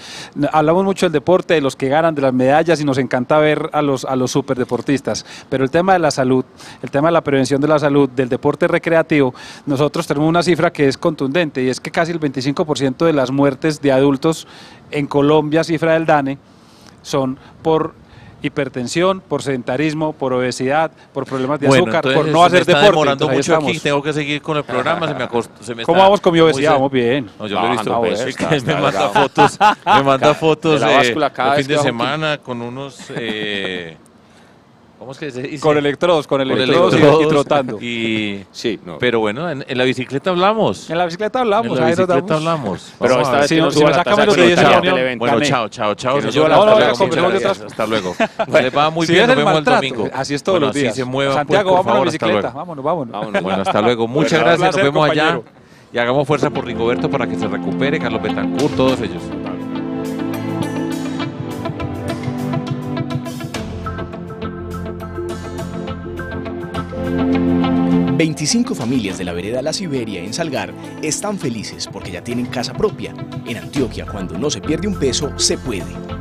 Hablamos mucho del deporte, de los que ganan, de las medallas y nos encanta ver a los, a los superdeportistas. Pero el tema de la salud, el tema de la prevención de la salud, del deporte recreativo, nosotros tenemos una cifra que es contundente y es que casi el 25% de las muertes de adultos en Colombia, cifra del DANE, son por hipertensión, por sedentarismo, por obesidad, por problemas de Bueno, azúcar, por no me hacer deporte. demorando Entonces, mucho aquí, tengo que seguir con el programa, se me, acost- se me ¿Cómo está vamos con mi obesidad? Vamos bien. No, yo lo he No, visto, no, pues, <laughs> eso es está- me manda fotos, me manda <laughs> De fotos eh, el fin de semana con unos... eh, ¿Cómo es que se dice? Con electrodos, con electrodos y- <laughs> y trotando. <laughs> Y, sí, no. Pero bueno, en, en la bicicleta hablamos. En la bicicleta hablamos, En la nos bicicleta hablamos. Pero Vamos esta a- vez que no suba la tasa los de de 10 chao. reunión, del evento. Bueno, chao, chao, chao. Que no señores. suba la Hasta luego, <laughs> les va muy Si bien, nos vemos el domingo. Así es todos los días. Así se mueva, Santiago, pues, vámonos en favor, hasta bicicleta. Vámonos, vámonos. Bueno, hasta luego. Muchas gracias. Nos vemos allá. Y hagamos fuerza por Rigoberto para que se recupere, Carlos Betancourt, todos ellos. 25 familias de la vereda La Siberia en Salgar están felices porque ya tienen casa propia. En Antioquia, cuando no se pierde un peso, se puede.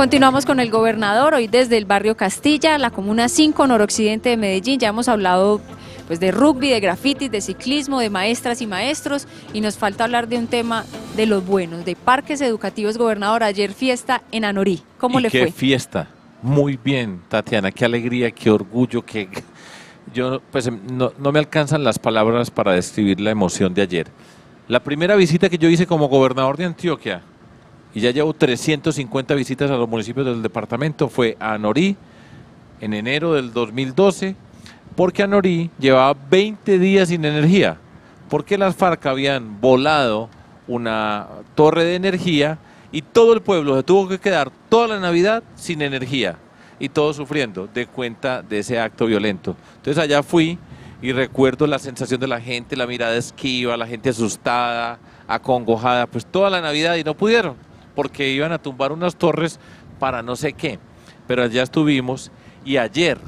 Continuamos con el gobernador, hoy desde el barrio Castilla, la comuna 5, noroccidente de Medellín. Ya hemos hablado pues, de rugby, de grafitis, de ciclismo, de maestras y maestros, y nos falta hablar de un tema de los buenos, de parques educativos, gobernador. Ayer fiesta en Anorí. ¿Cómo y le qué fue? fiesta. Muy bien, Tatiana, qué alegría, qué orgullo, qué... <laughs> Yo, pues, no, no me alcanzan las palabras para describir la emoción de ayer. La primera visita que yo hice como gobernador de Antioquia, y ya llevo 350 visitas a los municipios del departamento, fue a Anorí en enero del 2012, porque Anorí llevaba 20 días sin energía, porque las FARC habían volado una torre de energía y todo el pueblo se tuvo que quedar toda la Navidad sin energía y todos sufriendo de cuenta de ese acto violento. Entonces allá fui y recuerdo la sensación de la gente, la mirada esquiva, la gente asustada, acongojada, pues toda la Navidad y no pudieron porque iban a tumbar unas torres para no sé qué. Pero allá estuvimos y ayer,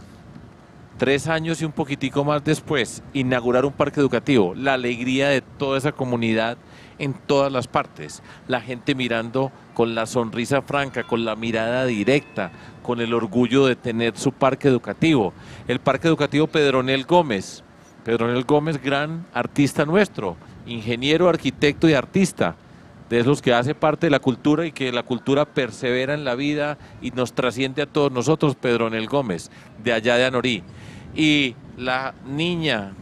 tres años y un poquitico más después, inaugurar un parque educativo, la alegría de toda esa comunidad en todas las partes, la gente mirando con la sonrisa franca, con la mirada directa, con el orgullo de tener su parque educativo. El parque educativo Pedronel Gómez, Pedronel Gómez, gran artista nuestro, ingeniero, arquitecto y artista de esos que hace parte de la cultura y que la cultura persevera en la vida y nos trasciende a todos nosotros, Pedronel Gómez, de allá de Anorí. Y la niña,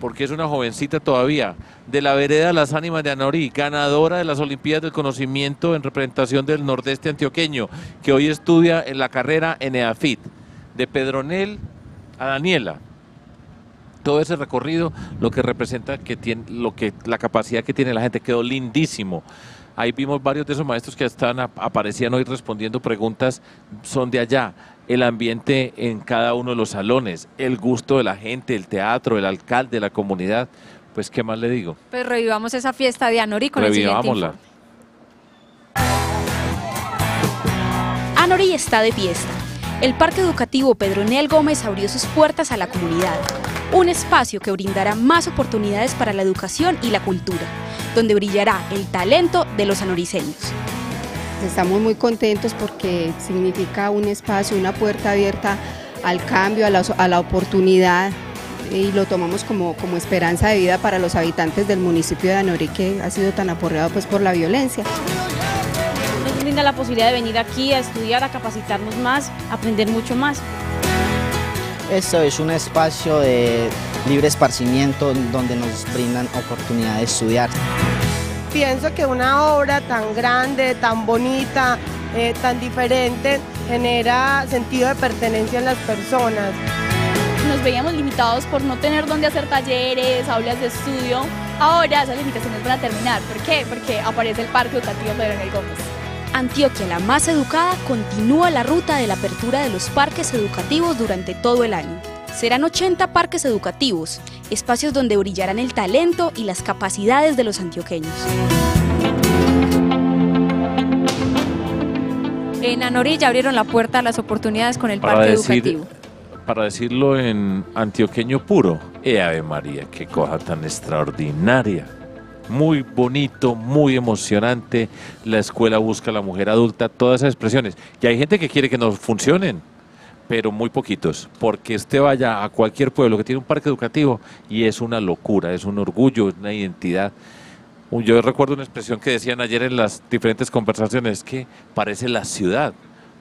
porque es una jovencita todavía, de la vereda Las Ánimas de Anorí, ganadora de las Olimpiadas del Conocimiento en representación del Nordeste Antioqueño, que hoy estudia en la carrera en EAFIT, de Pedronel a Daniela. Todo ese recorrido, lo que representa que tiene, lo que, la capacidad que tiene la gente, quedó lindísimo. Ahí vimos varios de esos maestros que estaban, aparecían hoy respondiendo preguntas, son de allá. El ambiente en cada uno de los salones, el gusto de la gente, el teatro, el alcalde, la comunidad. Pues, ¿qué más le digo? Pues revivamos esa fiesta de Anori con el siguiente informe. Anori está de fiesta. El Parque Educativo Pedronel Gómez abrió sus puertas a la comunidad, un espacio que brindará más oportunidades para la educación y la cultura, donde brillará el talento de los anoriceños. Estamos muy contentos porque significa un espacio, una puerta abierta al cambio, a la, a la oportunidad y lo tomamos como, como esperanza de vida para los habitantes del municipio de Anori que ha sido tan aporreado pues, por la violencia nos brinda la posibilidad de venir aquí a estudiar, a capacitarnos más, a aprender mucho más. Esto es un espacio de libre esparcimiento donde nos brindan oportunidad de estudiar. Pienso que una obra tan grande, tan bonita, eh, tan diferente, genera sentido de pertenencia en las personas. Nos veíamos limitados por no tener dónde hacer talleres, aulas de estudio. Ahora esas limitaciones van a terminar. ¿Por qué? Porque aparece el Parque Educativo Pedro Gómez. Antioquia, la más educada, continúa la ruta de la apertura de los parques educativos durante todo el año. Serán 80 parques educativos, espacios donde brillarán el talento y las capacidades de los antioqueños. En Anorilla abrieron la puerta a las oportunidades con el parque educativo. Para decirlo en antioqueño puro, ¡eh, Ave María, qué cosa tan extraordinaria! Muy bonito, muy emocionante. La escuela busca a la mujer adulta, todas esas expresiones. Y hay gente que quiere que no funcionen, pero muy poquitos, porque usted vaya a cualquier pueblo que tiene un parque educativo y es una locura, es un orgullo, es una identidad. Yo recuerdo una expresión que decían ayer en las diferentes conversaciones, que parece la ciudad,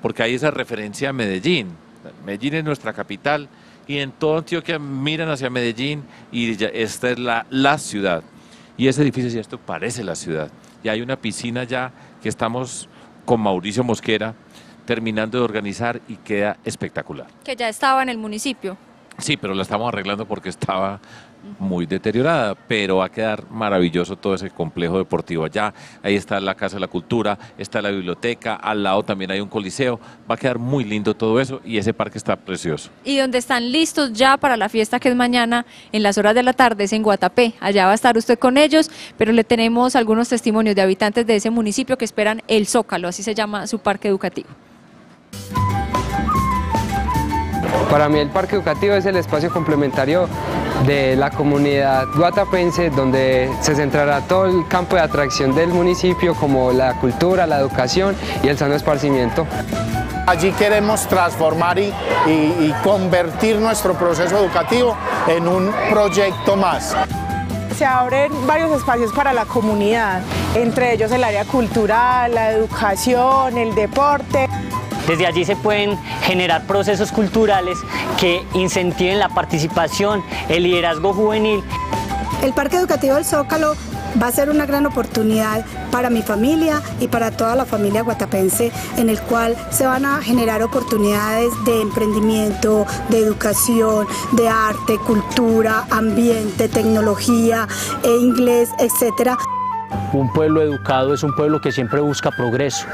porque hay esa referencia a Medellín. Medellín es nuestra capital y en todo Antioquia miran hacia Medellín y esta es la, la ciudad. Y ese edificio, si esto parece la ciudad. Y hay una piscina ya que estamos con Mauricio Mosquera terminando de organizar y queda espectacular. Que ya estaba en el municipio. Sí, pero la estamos arreglando porque estaba muy deteriorada, pero va a quedar maravilloso todo ese complejo deportivo allá. Ahí está la Casa de la Cultura, está la biblioteca, al lado también hay un coliseo. Va a quedar muy lindo todo eso y ese parque está precioso. Y donde están listos ya para la fiesta que es mañana en las horas de la tarde es en Guatapé. Allá va a estar usted con ellos, pero le tenemos algunos testimonios de habitantes de ese municipio que esperan el Zócalo, así se llama su parque educativo. Para mí el parque educativo es el espacio complementario de la comunidad guatapense donde se centrará todo el campo de atracción del municipio como la cultura, la educación y el sano esparcimiento. Allí queremos transformar y, y, convertir nuestro proceso educativo en un proyecto más se abren varios espacios para la comunidad, entre ellos el área cultural, la educación, el deporte. Desde allí se pueden generar procesos culturales que incentiven la participación, el liderazgo juvenil. El Parque Educativo del Zócalo va a ser una gran oportunidad para mi familia y para toda la familia guatapense, en el cual se van a generar oportunidades de emprendimiento, de educación, de arte, cultura, ambiente, tecnología, e inglés, etc. Un pueblo educado es un pueblo que siempre busca progreso.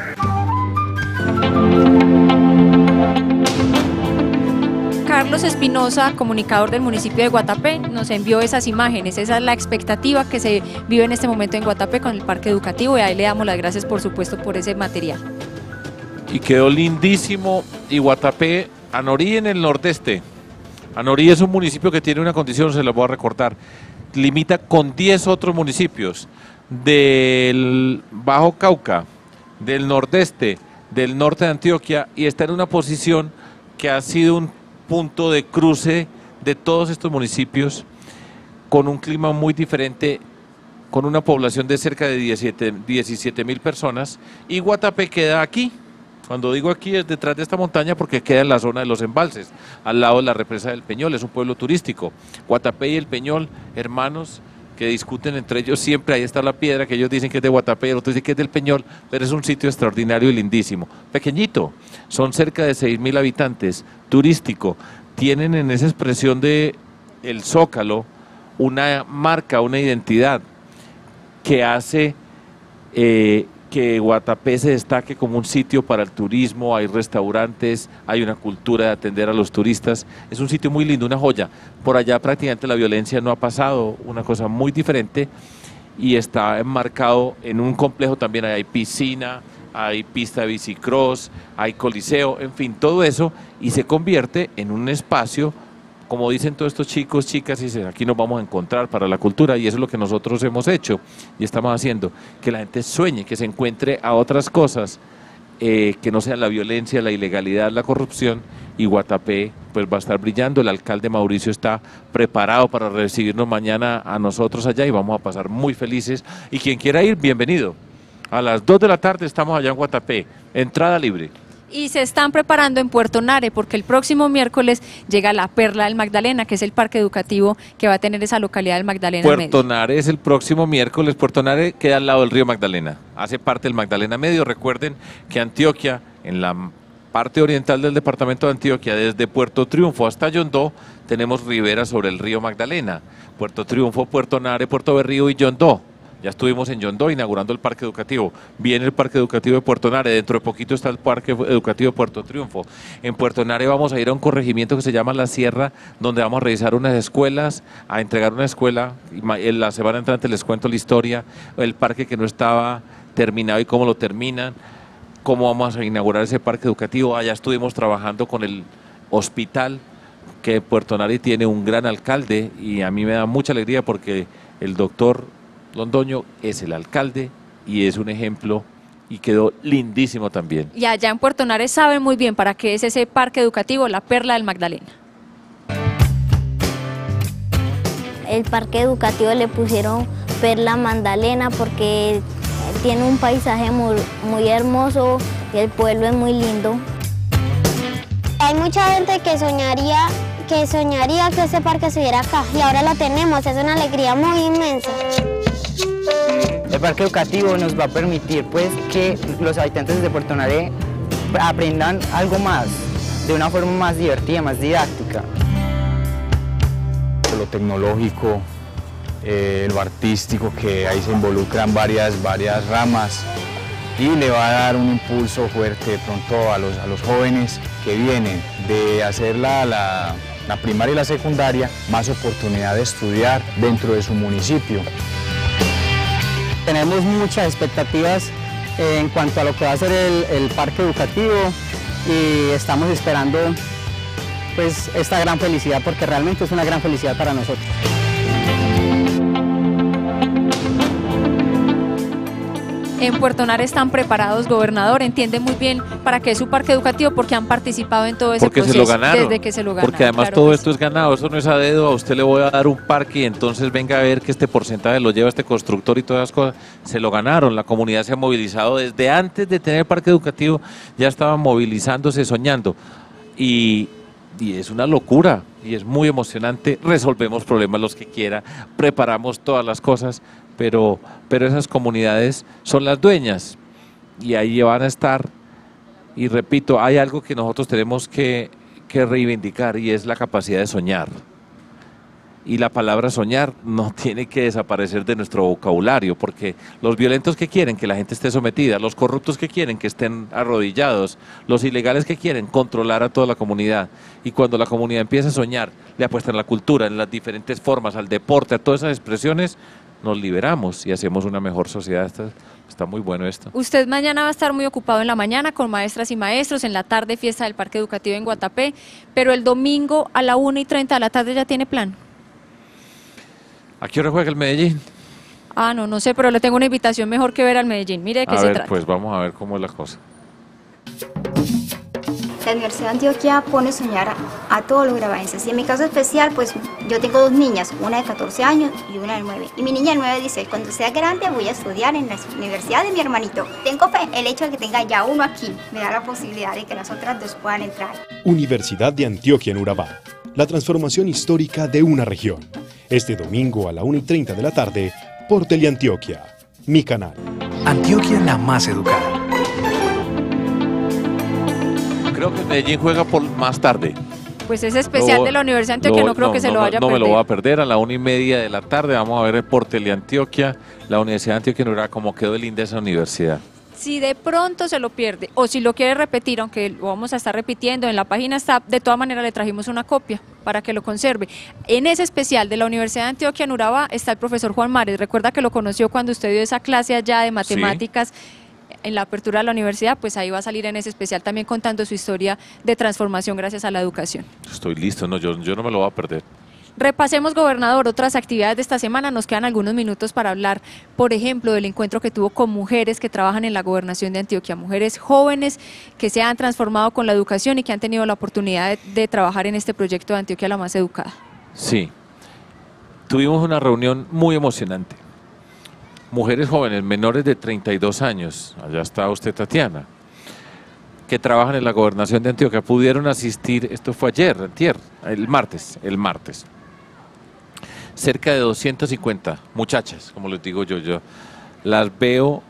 Carlos Espinosa, comunicador del municipio de Guatapé, nos envió esas imágenes. Esa es la expectativa que se vive en este momento en Guatapé con el parque educativo y ahí le damos las gracias, por supuesto, por ese material. Y quedó lindísimo. Y Guatapé, Anorí en el nordeste. Anorí es un municipio que tiene una condición, se la voy a recortar. Limita con 10 otros municipios del Bajo Cauca, del nordeste, del norte de Antioquia y está en una posición que ha sido un punto de cruce de todos estos municipios con un clima muy diferente, con una población de cerca de 17 mil personas y Guatapé queda aquí. Cuando digo aquí es detrás de esta montaña porque queda en la zona de los embalses, al lado de la represa del Peñol, es un pueblo turístico. Guatapé y el Peñol, hermanos, que discuten entre ellos siempre. Ahí está la piedra que ellos dicen que es de Guatapé, otros dicen que es del Peñol, pero es un sitio extraordinario y lindísimo. Pequeñito, son cerca de 6.000 habitantes, turístico. Tienen en esa expresión de el Zócalo una marca, una identidad que hace eh, que Guatapé se destaque como un sitio para el turismo, hay restaurantes, hay una cultura de atender a los turistas, es un sitio muy lindo, una joya. Por allá prácticamente la violencia no ha pasado, una cosa muy diferente y está enmarcado en un complejo también hay piscina, hay pista de bicicross, hay coliseo, en fin, todo eso y se convierte en un espacio como dicen todos estos chicos, chicas, dicen, aquí nos vamos a encontrar para la cultura y eso es lo que nosotros hemos hecho y estamos haciendo, que la gente sueñe, que se encuentre a otras cosas eh, que no sean la violencia, la ilegalidad, la corrupción y Guatapé pues va a estar brillando, el alcalde Mauricio está preparado para recibirnos mañana a nosotros allá y vamos a pasar muy felices. Y quien quiera ir, bienvenido. A las 2 de la tarde estamos allá en Guatapé, entrada libre y se están preparando en Puerto Nare porque el próximo miércoles llega la Perla del Magdalena, que es el parque educativo que va a tener esa localidad del Magdalena Puerto Nare es el próximo miércoles. Puerto Nare queda al lado del río Magdalena, hace parte del Magdalena Medio. Recuerden que Antioquia, en la parte oriental del departamento de Antioquia, desde Puerto Triunfo hasta Yondó, tenemos ribera sobre el río Magdalena. Puerto Triunfo, Puerto Nare, Puerto Berrío y Yondó. Ya estuvimos en Yondó inaugurando el parque educativo. Viene el parque educativo de Puerto Nare. Dentro de poquito está el parque educativo de Puerto Triunfo. En Puerto Nare vamos a ir a un corregimiento que se llama La Sierra, donde vamos a revisar unas escuelas, a entregar una escuela. La semana entrante les cuento la historia, el parque que no estaba terminado y cómo lo terminan, cómo vamos a inaugurar ese parque educativo. Allá estuvimos trabajando con el hospital que Puerto Nare tiene un gran alcalde y a mí me da mucha alegría porque el doctor Londoño es el alcalde y es un ejemplo y quedó lindísimo también. Y allá en Puerto Nares saben muy bien para qué es ese parque educativo, la Perla del Magdalena. El parque educativo le pusieron Perla Magdalena porque tiene un paisaje muy, muy hermoso y el pueblo es muy lindo. Hay mucha gente que soñaría que soñaría que ese parque estuviera acá y ahora lo tenemos, es una alegría muy inmensa. El parque educativo nos va a permitir pues, que los habitantes de Puerto Nare aprendan algo más, de una forma más divertida, más didáctica. Lo tecnológico, eh, lo artístico, que ahí se involucran varias, varias ramas y le va a dar un impulso fuerte pronto a los, a los jóvenes que vienen de hacer la, la primaria y la secundaria, más oportunidad de estudiar dentro de su municipio. Tenemos muchas expectativas en cuanto a lo que va a ser el, parque educativo y estamos esperando pues esta gran felicidad porque realmente es una gran felicidad para nosotros. En Puerto Nare están preparados, gobernador, entiende muy bien para qué es su parque educativo, porque han participado en todo ese porque proceso se lo ganaron, desde que se lo ganaron. Porque además todo esto es ganado, eso no es a dedo, a usted le voy a dar un parque y entonces venga a ver que este porcentaje lo lleva este constructor y todas las cosas. Se lo ganaron, la comunidad se ha movilizado desde antes de tener el parque educativo, ya estaban movilizándose, soñando. Y, y es una locura y es muy emocionante. Resolvemos problemas los que quiera, preparamos todas las cosas, pero, pero esas comunidades son las dueñas y ahí van a estar. Y repito, hay algo que nosotros tenemos que, que reivindicar y es la capacidad de soñar y la palabra soñar no <laughs> tiene que desaparecer de nuestro vocabulario, porque los violentos que quieren que la gente esté sometida, los corruptos que quieren que estén arrodillados, los ilegales que quieren controlar a toda la comunidad. Y cuando la comunidad empieza a soñar, le apuestan a la cultura, en las diferentes formas, al deporte, a todas esas expresiones, nos liberamos y hacemos una mejor sociedad. Está, está, muy bueno esto. Usted mañana va a estar muy ocupado en la mañana con maestras y maestros, en la tarde fiesta del Parque Educativo en Guatapé, pero el domingo a la 1 y 30 de la tarde ya tiene plan. ¿A qué hora juega el Medellín? Ah, no, no sé, pero le tengo una invitación mejor que ver al Medellín. Mire de qué a se ver, trata. Pues vamos a ver cómo es la cosa. La Universidad de Antioquia pone soñar a, todos los grabaenses. Y en mi caso especial, pues yo tengo dos niñas, una de 14 años y una de 9. Y mi niña de 9 dice, cuando sea grande voy a estudiar en la universidad de mi hermanito. Tengo fe, el hecho de que tenga ya uno aquí me da la posibilidad de que las otras dos puedan entrar. Universidad de Antioquia en Urabá. La transformación histórica de una región. Este domingo a la 1 y 30 de la tarde por Teleantioquia, mi canal. Antioquia la más educada. Creo que Medellín juega por más tarde. Pues es especial de la Universidad de Antioquia, no, creo que se lo vaya a perder. No me lo voy a perder, a la una y media de la tarde vamos a ver el de Antioquia, la Universidad de Antioquia no cómo quedó de linda esa universidad. Si de pronto se lo pierde o si lo quiere repetir, aunque lo vamos a estar repitiendo en la página está, de todas maneras le trajimos una copia para que lo conserve. En ese especial de la Universidad de Antioquia en Urabá está el profesor Juan Mares. Recuerda que lo conoció cuando usted dio esa clase allá de matemáticas en la apertura de la universidad, pues ahí va a salir en ese especial también contando su historia de transformación gracias a la educación. Estoy listo, no, yo, yo no me lo voy a perder. Repasemos, gobernador, otras actividades de esta semana. Nos quedan algunos minutos para hablar, por ejemplo, del encuentro que tuvo con mujeres que trabajan en la gobernación de Antioquia, mujeres jóvenes que se han transformado con la educación y que han tenido la oportunidad de, de trabajar en este proyecto de Antioquia la más educada. Sí, tuvimos una reunión muy emocionante mujeres jóvenes menores de 32 años, allá está usted Tatiana, que trabajan en la gobernación de Antioquia, pudieron asistir, esto fue ayer, ayer, el martes, el martes. Cerca de 250 muchachas, como les digo yo, yo las veo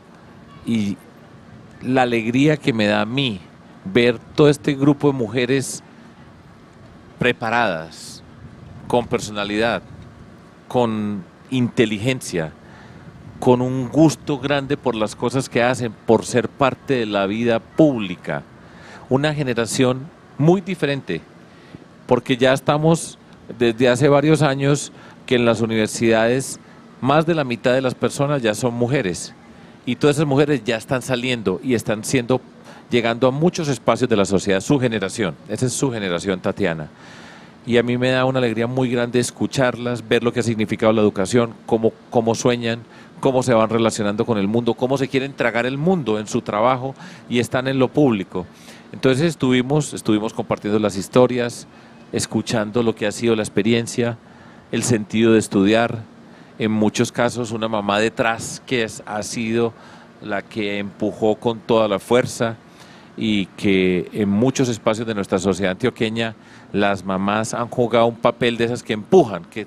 y la alegría que me da a mí ver todo este grupo de mujeres preparadas, con personalidad, con inteligencia, con un gusto grande por las cosas que hacen, por ser parte de la vida pública. Una generación muy diferente, porque ya estamos desde hace varios años que en las universidades más de la mitad de las personas ya son mujeres y todas esas mujeres ya están saliendo y están siendo llegando a muchos espacios de la sociedad, su generación, esa es su generación Tatiana. Y a mí me da una alegría muy grande escucharlas, ver lo que ha significado la educación, cómo, cómo sueñan, cómo se van relacionando con el mundo, cómo se quieren tragar el mundo en su trabajo y están en lo público. Entonces estuvimos, estuvimos compartiendo las historias, escuchando lo que ha sido la experiencia, el sentido de estudiar, en muchos casos una mamá detrás que es, ha sido la que empujó con toda la fuerza y que en muchos espacios de nuestra sociedad antioqueña las mamás han jugado un papel de esas que empujan, que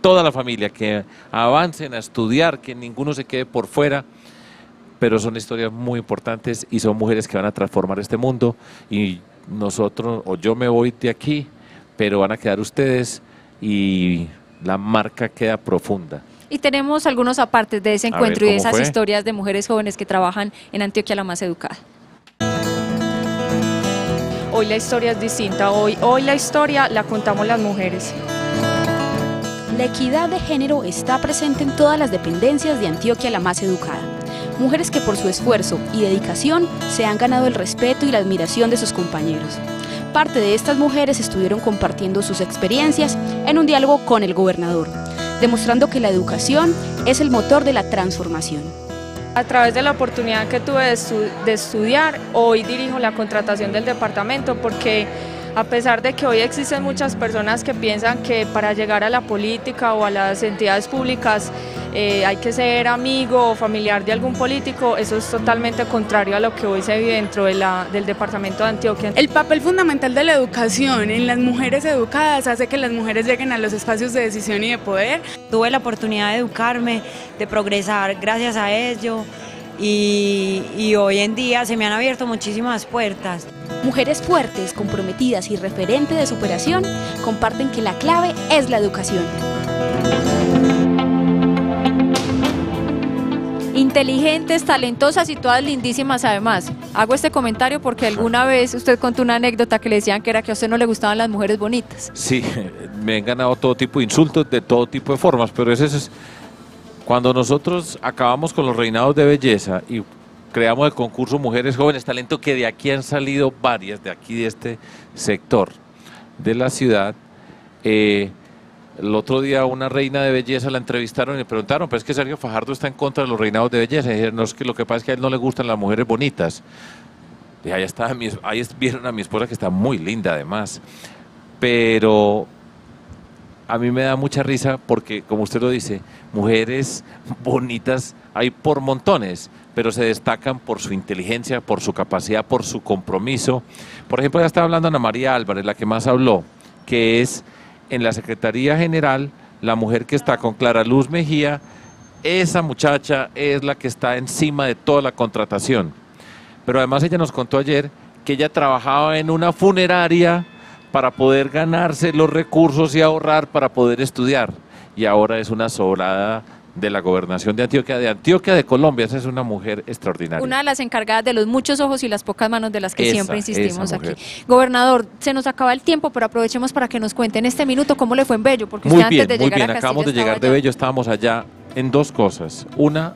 toda la familia, que avancen a estudiar, que ninguno se quede por fuera, pero son historias muy importantes y son mujeres que van a transformar este mundo y nosotros, o yo me voy de aquí, pero van a quedar ustedes y la marca queda profunda. Y tenemos algunos apartes de ese encuentro y de esas historias de mujeres jóvenes que trabajan en Antioquia la más educada. Hoy la historia es distinta, hoy, hoy la historia la contamos las mujeres. La equidad de género está presente en todas las dependencias de Antioquia la más educada. Mujeres que por su esfuerzo y dedicación se han ganado el respeto y la admiración de sus compañeros. Parte de estas mujeres estuvieron compartiendo sus experiencias en un diálogo con el gobernador, demostrando que la educación es el motor de la transformación. A través de la oportunidad que tuve de, estudiar, hoy dirijo la contratación del departamento porque a pesar de que hoy existen muchas personas que piensan que para llegar a la política o a las entidades públicas eh, hay que ser amigo o familiar de algún político, eso es totalmente contrario a lo que hoy se vive dentro de la, del departamento de Antioquia. El papel fundamental de la educación en las mujeres educadas hace que las mujeres lleguen a los espacios de decisión y de poder. Tuve la oportunidad de educarme, de progresar gracias a ello y, hoy en día se me han abierto muchísimas puertas. Mujeres fuertes, comprometidas y referentes de superación comparten que la clave es la educación. Inteligentes, talentosas y todas lindísimas además. Hago este comentario porque alguna vez usted contó una anécdota que le decían que era que a usted no le gustaban las mujeres bonitas. Sí, <laughs> me han ganado todo tipo de insultos de todo tipo de formas, pero ese es cuando nosotros acabamos con los reinados de belleza y creamos el concurso Mujeres Jóvenes Talento, que de aquí han salido varias, de aquí de este sector de la ciudad, eh, el otro día una reina de belleza la entrevistaron y le preguntaron, pero es que Sergio Fajardo está en contra de los reinados de belleza. Y dijeron, no, es que lo que pasa es que a él no le gustan las mujeres bonitas. Y ahí, está, ahí vieron a mi esposa que está muy linda además. Pero a mí me da mucha risa porque, como usted lo dice, mujeres bonitas hay por montones, pero se destacan por su inteligencia, por su capacidad, por su compromiso. Por ejemplo, ya estaba hablando Ana María Álvarez, la que más habló, que es en la Secretaría General, la mujer que está con Clara Luz Mejía, esa muchacha es la que está encima de toda la contratación. Pero además ella nos contó ayer que ella trabajaba en una funeraria para poder ganarse los recursos y ahorrar para poder estudiar. Y ahora es una sobrada de la gobernación de Antioquia, de Antioquia de Colombia. Esa es una mujer extraordinaria. Una de las encargadas de los muchos ojos y las pocas manos de las que Esa, siempre insistimos aquí. Gobernador, se nos acaba el tiempo, pero aprovechemos para que nos cuente en este minuto cómo le fue en Bello, porque Muy usted bien, antes de muy llegar bien. a Castilla Acabamos de llegar de allá. Bello, estábamos allá en dos cosas. Una,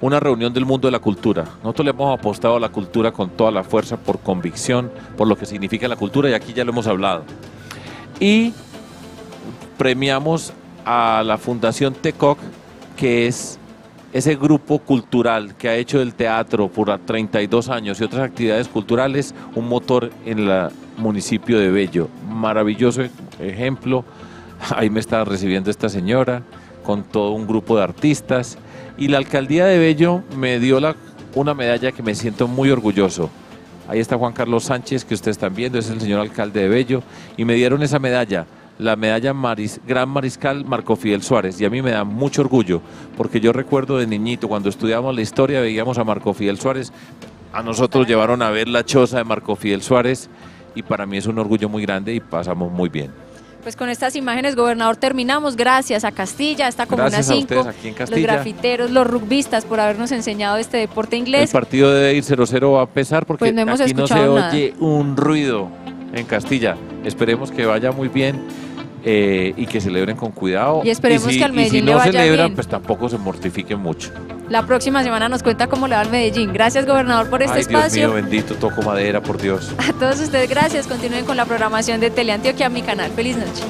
una reunión del mundo de la cultura. Nosotros le hemos apostado a la cultura con toda la fuerza, por convicción, por lo que significa la cultura, y aquí ya lo hemos hablado. Y premiamos a la Fundación TECOC, que es ese grupo cultural que ha hecho del teatro por 32 años y otras actividades culturales un motor en el municipio de Bello. Maravilloso ejemplo. Ahí me está recibiendo esta señora con todo un grupo de artistas y la alcaldía de Bello me dio la- una medalla que me siento muy orgulloso. Ahí está Juan Carlos Sánchez, que ustedes están viendo, es el señor alcalde de Bello, y me dieron esa medalla, la medalla Maris- Gran Mariscal Marco Fidel Suárez, y a mí me da mucho orgullo, porque yo recuerdo de niñito, cuando estudiábamos la historia, veíamos a Marco Fidel Suárez, a nosotros llevaron a ver la choza de Marco Fidel Suárez, y para mí es un orgullo muy grande y pasamos muy bien. Pues con estas imágenes, gobernador, terminamos. Gracias a Castilla, a esta Comuna Gracias a 5, ustedes aquí en los grafiteros, los rugbistas por habernos enseñado este deporte El inglés. partido debe ir 0-0 a pesar porque Pues no hemos aquí no se nada. oye un ruido en Castilla. Esperemos que vaya muy bien eh, y que celebren con cuidado. Y esperemos si- que al y Medellín si le no vaya celebran, bien. pues tampoco se mortifiquen mucho. La próxima semana nos cuenta cómo le va al Medellín. Gracias, gobernador, por este Ay, espacio. Dios mío, bendito, toco madera, por Dios. A todos ustedes, gracias. Continúen con la programación de Teleantioquia, mi canal. Feliz noche.